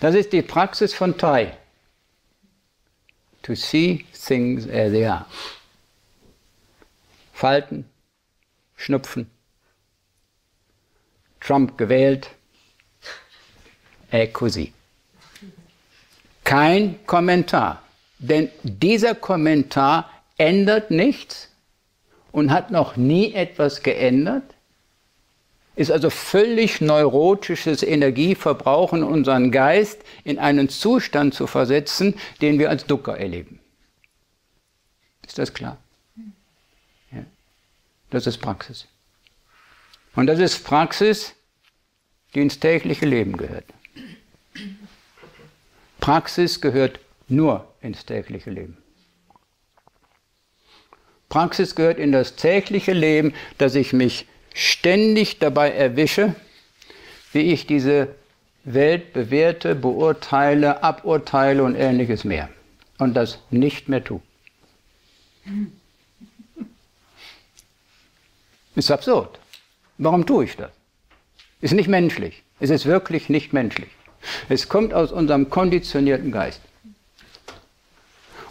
Das ist die Praxis von Tai. To see things as they are. Falten, Schnupfen, Trump gewählt, et così. Kein Kommentar. Denn dieser Kommentar ändert nichts und hat noch nie etwas geändert, ist also völlig neurotisches Energieverbrauchen, unseren Geist in einen Zustand zu versetzen, den wir als Ducker erleben. Ist das klar? Ja. Das ist Praxis. Und das ist Praxis, die ins tägliche Leben gehört. Praxis gehört nur ins tägliche Leben. Praxis gehört in das tägliche Leben, dass ich mich ständig dabei erwische, wie ich diese Welt bewerte, beurteile, aburteile und ähnliches mehr. Und das nicht mehr tue. Ist absurd. Warum tue ich das? Ist nicht menschlich. Es ist wirklich nicht menschlich. Es kommt aus unserem konditionierten Geist.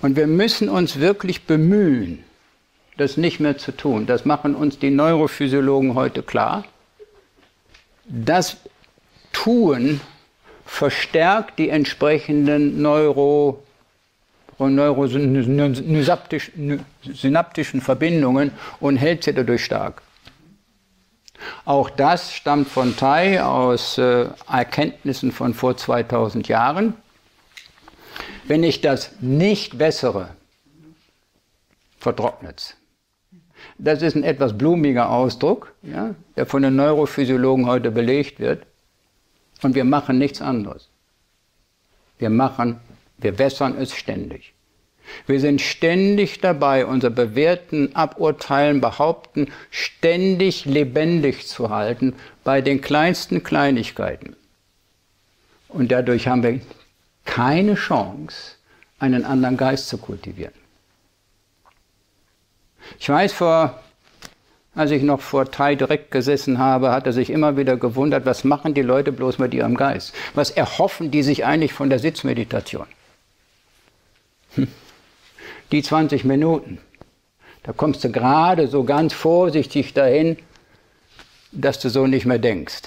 Und wir müssen uns wirklich bemühen, das nicht mehr zu tun. Das machen uns die Neurophysiologen heute klar. Das Tun verstärkt die entsprechenden Neuro, neurosynaptischen Verbindungen und hält sie dadurch stark. Auch das stammt von Tai aus äh, Erkenntnissen von vor 2000 Jahren. Wenn ich das nicht bessere, vertrocknet es. Das ist ein etwas blumiger Ausdruck, ja, der von den Neurophysiologen heute belegt wird. Und wir machen nichts anderes. Wir machen, wir wässern es ständig. Wir sind ständig dabei, unser Bewerten, Aburteilen, Behaupten ständig lebendig zu halten bei den kleinsten Kleinigkeiten. Und dadurch haben wir keine Chance, einen anderen Geist zu kultivieren. Ich weiß, vor, als ich noch vor Tai direkt gesessen habe, hat er sich immer wieder gewundert, was machen die Leute bloß mit ihrem Geist? Was erhoffen die sich eigentlich von der Sitzmeditation? Hm. Die 20 Minuten, da kommst du gerade so ganz vorsichtig dahin, dass du so nicht mehr denkst.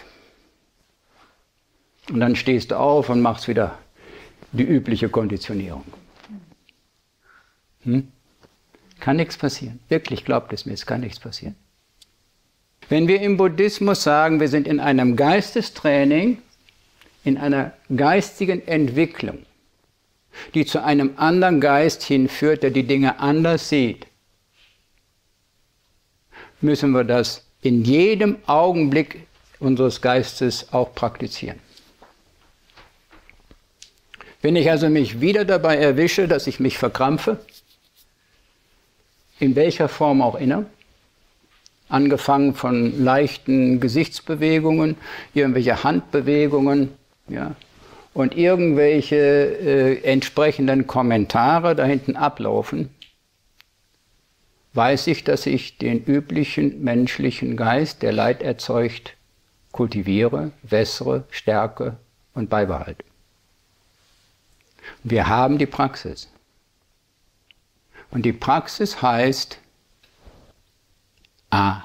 Und dann stehst du auf und machst wieder die übliche Konditionierung. Hm? Kann nichts passieren. Wirklich glaubt es mir, es kann nichts passieren. Wenn wir im Buddhismus sagen, wir sind in einem Geistestraining, in einer geistigen Entwicklung, die zu einem anderen Geist hinführt, der die Dinge anders sieht, müssen wir das in jedem Augenblick unseres Geistes auch praktizieren. Wenn ich also mich wieder dabei erwische, dass ich mich verkrampfe, in welcher Form auch immer, angefangen von leichten Gesichtsbewegungen, irgendwelche Handbewegungen, ja, und irgendwelche äh, entsprechenden Kommentare da hinten ablaufen, weiß ich, dass ich den üblichen menschlichen Geist, der Leid erzeugt, kultiviere, wässere, stärke und beibehalte. Wir haben die Praxis. Und die Praxis heißt, ah,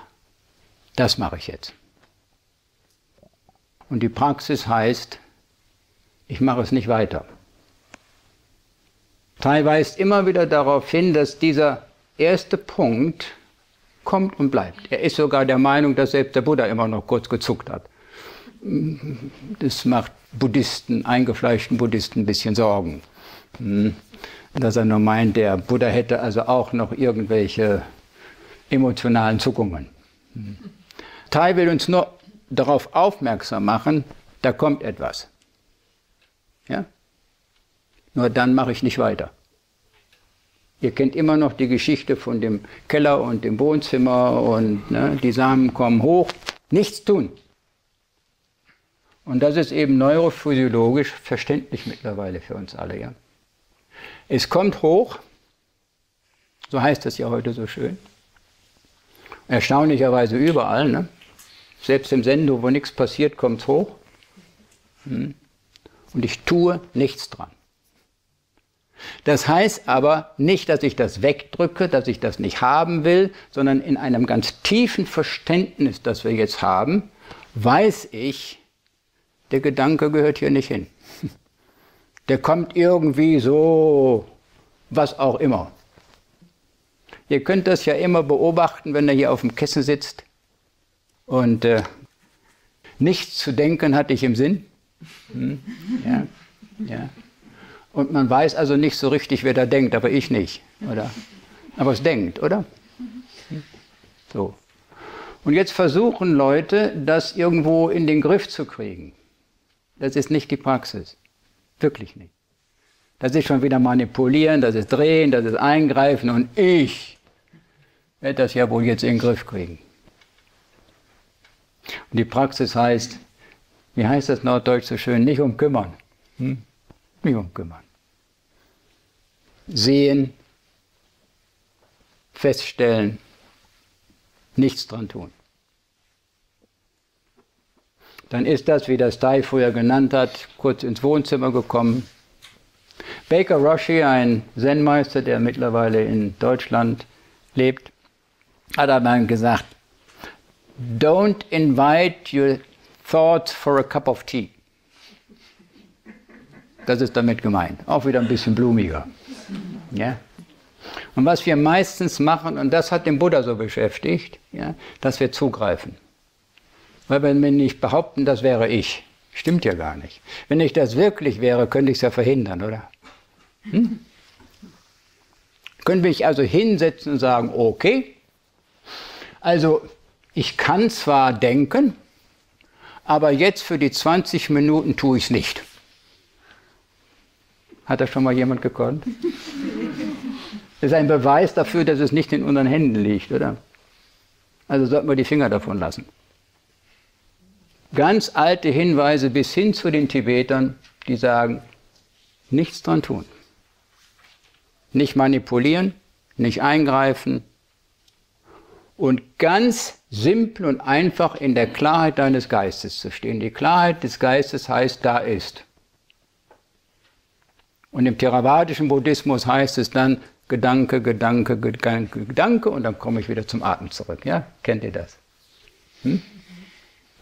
das mache ich jetzt. Und die Praxis heißt, ich mache es nicht weiter. Tai weist immer wieder darauf hin, dass dieser erste Punkt kommt und bleibt. Er ist sogar der Meinung, dass selbst der Buddha immer noch kurz gezuckt hat. Das macht Buddhisten, eingefleischten Buddhisten ein bisschen Sorgen. Dass er nur meint, der Buddha hätte also auch noch irgendwelche emotionalen Zuckungen. Tai will uns nur darauf aufmerksam machen, da kommt etwas. Ja? Nur dann mache ich nicht weiter. Ihr kennt immer noch die Geschichte von dem Keller und dem Wohnzimmer und ne, die Samen kommen hoch. Nichts tun. Und das ist eben neurophysiologisch verständlich mittlerweile für uns alle. Ja? Es kommt hoch, so heißt es ja heute so schön. Erstaunlicherweise überall. Ne? Selbst im Sendo, wo nichts passiert, kommt es hoch. Hm und ich tue nichts dran. Das heißt aber nicht, dass ich das wegdrücke, dass ich das nicht haben will, sondern in einem ganz tiefen Verständnis, das wir jetzt haben, weiß ich, der Gedanke gehört hier nicht hin. Der kommt irgendwie so, was auch immer. Ihr könnt das ja immer beobachten, wenn er hier auf dem Kissen sitzt und äh, nichts zu denken hatte ich im Sinn. Hm? Ja, ja. Und man weiß also nicht so richtig, wer da denkt, aber ich nicht, oder? Aber es denkt, oder? So. Und jetzt versuchen Leute, das irgendwo in den Griff zu kriegen. Das ist nicht die Praxis. Wirklich nicht. Das ist schon wieder manipulieren, das ist drehen, das ist eingreifen und ich werde das ja wohl jetzt in den Griff kriegen. Und die Praxis heißt, wie heißt das Norddeutsch so schön, nicht umkümmern. Hm? Nicht umkümmern. Sehen, feststellen, nichts dran tun. Dann ist das, wie das Dai früher genannt hat, kurz ins Wohnzimmer gekommen. Baker Roshi, ein Zen-Meister, der mittlerweile in Deutschland lebt, hat einmal gesagt, Don't invite your thoughts for a cup of tea. Das ist damit gemeint. Auch wieder ein bisschen blumiger. Ja? Und was wir meistens machen, und das hat den Buddha so beschäftigt, ja, dass wir zugreifen. Weil wenn wir nicht behaupten, das wäre ich. Stimmt ja gar nicht. Wenn ich das wirklich wäre, könnte ich es ja verhindern, oder? Hm? Können wir mich also hinsetzen und sagen, okay, also ich kann zwar denken, aber jetzt für die 20 Minuten tue ich es nicht. Hat das schon mal jemand gekonnt? Das ist ein Beweis dafür, dass es nicht in unseren Händen liegt, oder? Also sollten wir die Finger davon lassen. Ganz alte Hinweise bis hin zu den Tibetern, die sagen, nichts dran tun. Nicht manipulieren, nicht eingreifen, und ganz simpel und einfach in der Klarheit deines Geistes zu stehen. Die Klarheit des Geistes heißt, da ist. Und im theravadischen Buddhismus heißt es dann Gedanke, Gedanke, Gedanke, Gedanke und dann komme ich wieder zum Atem zurück. Ja, kennt ihr das? Hm?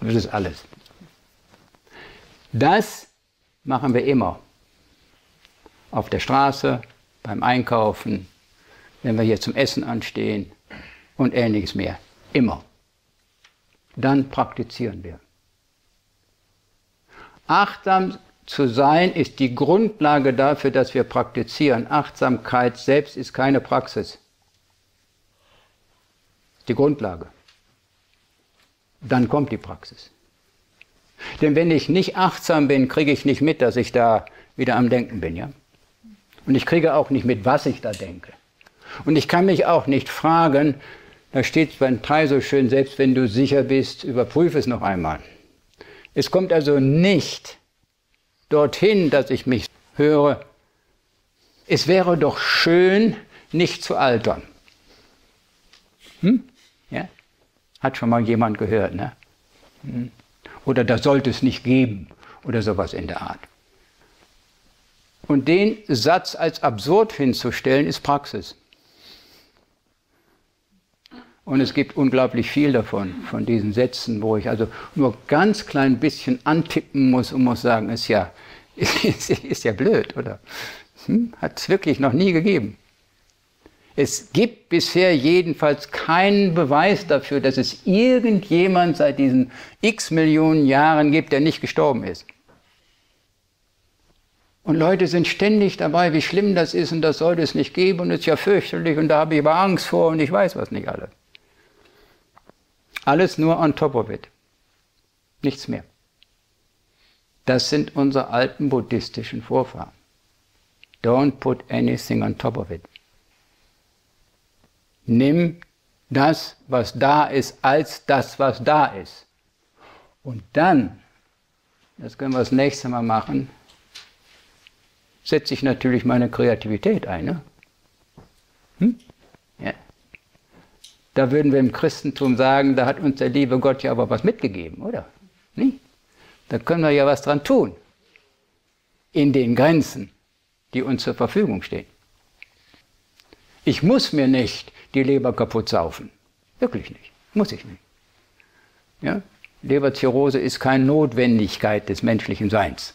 Das ist alles. Das machen wir immer. Auf der Straße, beim Einkaufen, wenn wir hier zum Essen anstehen, und ähnliches mehr. Immer. Dann praktizieren wir. Achtsam zu sein ist die Grundlage dafür, dass wir praktizieren. Achtsamkeit selbst ist keine Praxis. Die Grundlage. Dann kommt die Praxis. Denn wenn ich nicht achtsam bin, kriege ich nicht mit, dass ich da wieder am Denken bin, ja? Und ich kriege auch nicht mit, was ich da denke. Und ich kann mich auch nicht fragen, da steht beim Teil so schön, selbst wenn du sicher bist, überprüfe es noch einmal. Es kommt also nicht dorthin, dass ich mich höre, es wäre doch schön, nicht zu altern. Hm? Hat schon mal jemand gehört, ne? Hm? Oder da sollte es nicht geben oder sowas in der Art. Und den Satz als absurd hinzustellen, ist Praxis. Und es gibt unglaublich viel davon, von diesen Sätzen, wo ich also nur ganz klein bisschen antippen muss und muss sagen, ist ja, ist, ist ja blöd, oder? Hm? Hat es wirklich noch nie gegeben. Es gibt bisher jedenfalls keinen Beweis dafür, dass es irgendjemand seit diesen x Millionen Jahren gibt, der nicht gestorben ist. Und Leute sind ständig dabei, wie schlimm das ist und das sollte es nicht geben und es ist ja fürchterlich und da habe ich aber Angst vor und ich weiß was nicht alles. Alles nur on top of it. Nichts mehr. Das sind unsere alten buddhistischen Vorfahren. Don't put anything on top of it. Nimm das, was da ist, als das, was da ist. Und dann, das können wir das nächste Mal machen, setze ich natürlich meine Kreativität ein. Ne? Hm? Ja. Da würden wir im Christentum sagen, da hat uns der liebe Gott ja aber was mitgegeben, oder? Nicht? Da können wir ja was dran tun. In den Grenzen, die uns zur Verfügung stehen. Ich muss mir nicht die Leber kaputt saufen. Wirklich nicht. Muss ich nicht. Ja? Leberzirrhose ist keine Notwendigkeit des menschlichen Seins.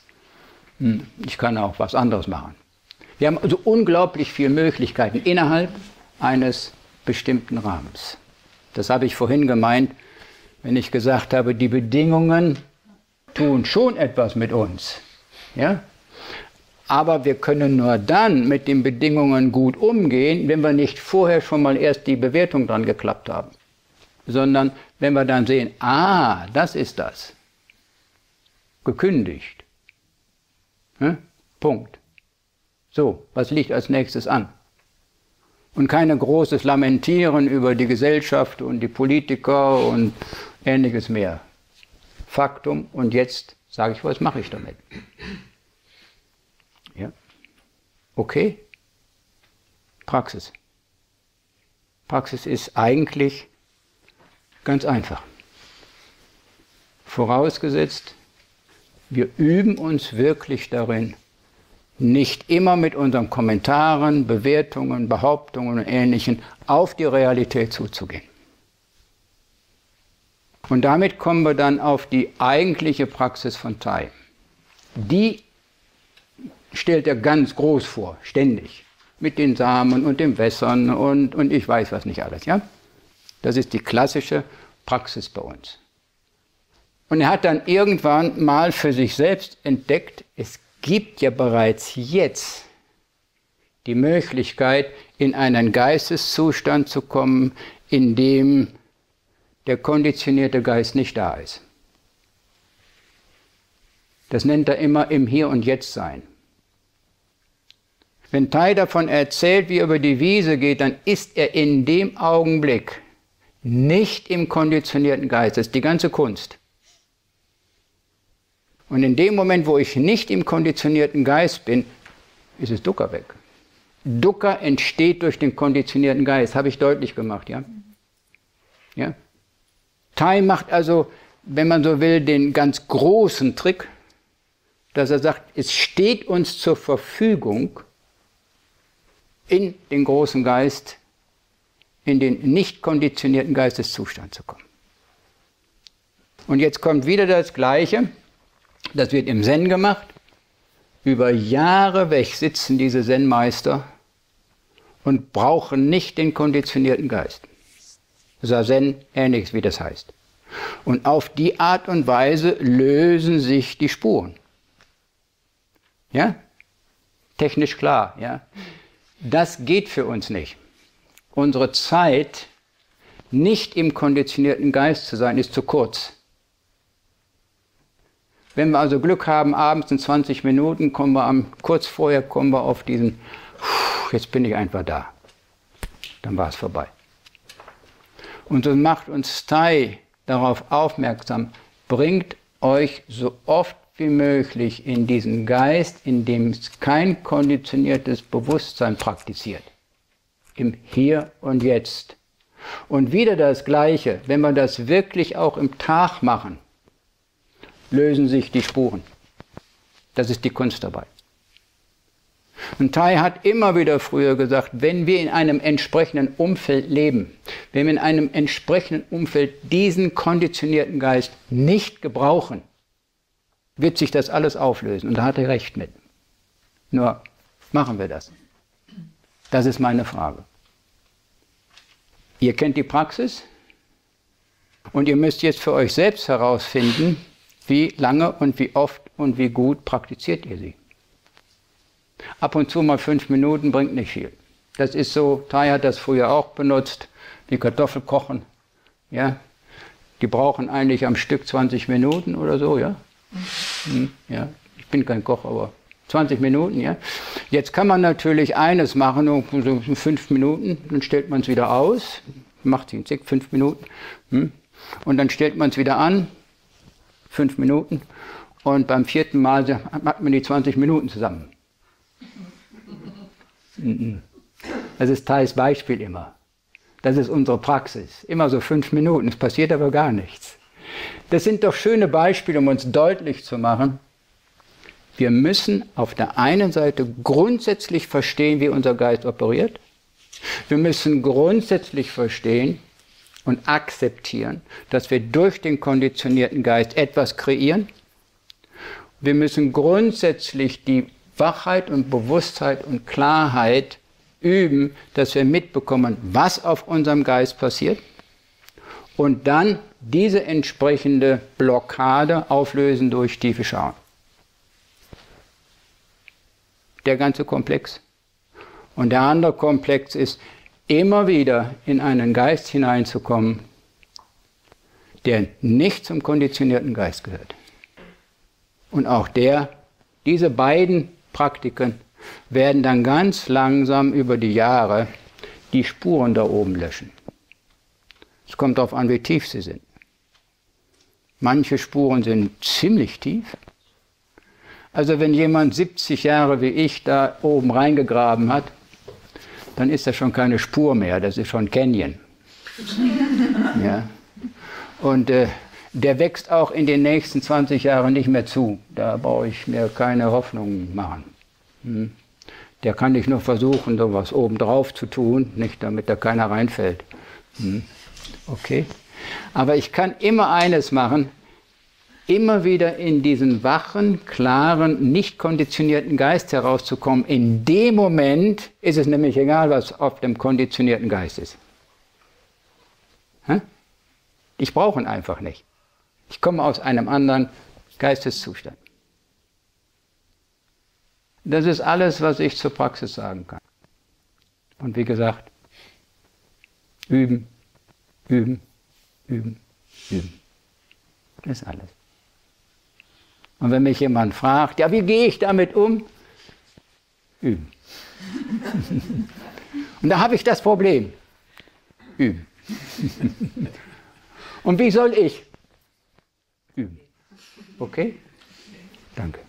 Hm, ich kann auch was anderes machen. Wir haben also unglaublich viele Möglichkeiten innerhalb eines bestimmten Rahmens. Das habe ich vorhin gemeint, wenn ich gesagt habe, die Bedingungen tun schon etwas mit uns. Ja? Aber wir können nur dann mit den Bedingungen gut umgehen, wenn wir nicht vorher schon mal erst die Bewertung dran geklappt haben. Sondern wenn wir dann sehen, ah, das ist das. Gekündigt. Hm? Punkt. So, was liegt als nächstes an? Und kein großes Lamentieren über die Gesellschaft und die Politiker und ähnliches mehr. Faktum und jetzt sage ich, was mache ich damit? Okay. Praxis. Praxis ist eigentlich ganz einfach. Vorausgesetzt, wir üben uns wirklich darin, nicht immer mit unseren Kommentaren, Bewertungen, Behauptungen und Ähnlichem auf die Realität zuzugehen. Und damit kommen wir dann auf die eigentliche Praxis von Tai. Die stellt er ganz groß vor, ständig. Mit den Samen und den Wässern und, und ich weiß was nicht alles. Ja? Das ist die klassische Praxis bei uns. Und er hat dann irgendwann mal für sich selbst entdeckt, es gibt ja bereits jetzt die Möglichkeit, in einen Geisteszustand zu kommen, in dem der konditionierte Geist nicht da ist. Das nennt er immer im Hier und Jetzt sein. Wenn Tai davon erzählt, wie er über die Wiese geht, dann ist er in dem Augenblick nicht im konditionierten Geist. Das ist die ganze Kunst. Und in dem Moment, wo ich nicht im konditionierten Geist bin, ist es Dukkha weg. Dukkha entsteht durch den konditionierten Geist, habe ich deutlich gemacht, ja? Ja? Tai macht also, wenn man so will, den ganz großen Trick, dass er sagt, es steht uns zur Verfügung, in den großen Geist, in den nicht konditionierten Geisteszustand zu kommen. Und jetzt kommt wieder das Gleiche, das wird im Zen gemacht. Über Jahre weg sitzen diese Zen-Meister und brauchen nicht den konditionierten Geist. Sazen, ähnliches wie das heißt. Und auf die Art und Weise lösen sich die Spuren. Ja? Technisch klar, ja? Das geht für uns nicht. Unsere Zeit, nicht im konditionierten Geist zu sein, ist zu kurz. Wenn wir also Glück haben, abends in 20 Minuten, kommen wir am, kurz vorher kommen wir auf diesen, jetzt bin ich einfach da. Dann war es vorbei. Und so macht uns Tai darauf aufmerksam, bringt euch so oft wie möglich in diesen Geist, in dem es kein konditioniertes Bewusstsein praktiziert. Im Hier und Jetzt. Und wieder das Gleiche, wenn wir das wirklich auch im Tag machen, lösen sich die Spuren. Das ist die Kunst dabei. Und Tai hat immer wieder früher gesagt, wenn wir in einem entsprechenden Umfeld leben, wenn wir in einem entsprechenden Umfeld diesen konditionierten Geist nicht gebrauchen, wird sich das alles auflösen. Und da hat er recht mit. Nur machen wir das. Das ist meine Frage. Ihr kennt die Praxis und ihr müsst jetzt für euch selbst herausfinden, wie lange und wie oft und wie gut praktiziert ihr sie. Ab und zu mal fünf Minuten bringt nicht viel. Das ist so, Tai hat das früher auch benutzt, die Kartoffel kochen. Ja? Die brauchen eigentlich am Stück 20 Minuten oder so, ja? Hm, ja, ich bin kein Koch, aber 20 Minuten, ja. Jetzt kann man natürlich eines machen, so fünf Minuten, dann stellt man es wieder aus, macht einen Zick, fünf Minuten, hm, und dann stellt man es wieder an, fünf Minuten, und beim vierten Mal hat man die 20 Minuten zusammen. Das ist Thais Beispiel immer. Das ist unsere Praxis. Immer so fünf Minuten, es passiert aber gar nichts. Das sind doch schöne Beispiele, um uns deutlich zu machen, wir müssen auf der einen Seite grundsätzlich verstehen, wie unser Geist operiert. Wir müssen grundsätzlich verstehen und akzeptieren, dass wir durch den konditionierten Geist etwas kreieren. Wir müssen grundsätzlich die Wachheit und Bewusstheit und Klarheit üben, dass wir mitbekommen, was auf unserem Geist passiert und dann diese entsprechende Blockade auflösen durch tiefe Schauen. der ganze Komplex. Und der andere Komplex ist, immer wieder in einen Geist hineinzukommen, der nicht zum konditionierten Geist gehört. Und auch der, diese beiden Praktiken werden dann ganz langsam über die Jahre die Spuren da oben löschen. Es kommt darauf an, wie tief sie sind. Manche Spuren sind ziemlich tief. Also wenn jemand 70 Jahre wie ich da oben reingegraben hat, dann ist das schon keine Spur mehr, das ist schon Canyon. ja. Und äh, der wächst auch in den nächsten 20 Jahren nicht mehr zu. Da brauche ich mir keine Hoffnung machen. Hm. Der kann nicht nur versuchen, so was obendrauf zu tun, nicht damit da keiner reinfällt. Hm. Okay? Aber ich kann immer eines machen, immer wieder in diesen wachen, klaren, nicht konditionierten Geist herauszukommen. In dem Moment ist es nämlich egal, was auf dem konditionierten Geist ist. Ich brauche ihn einfach nicht. Ich komme aus einem anderen Geisteszustand. Das ist alles, was ich zur Praxis sagen kann. Und wie gesagt, üben, üben, üben, üben. Das ist alles. Und wenn mich jemand fragt, ja, wie gehe ich damit um? Üben. Und da habe ich das Problem. Üben. Und wie soll ich? Üben. Okay? Danke.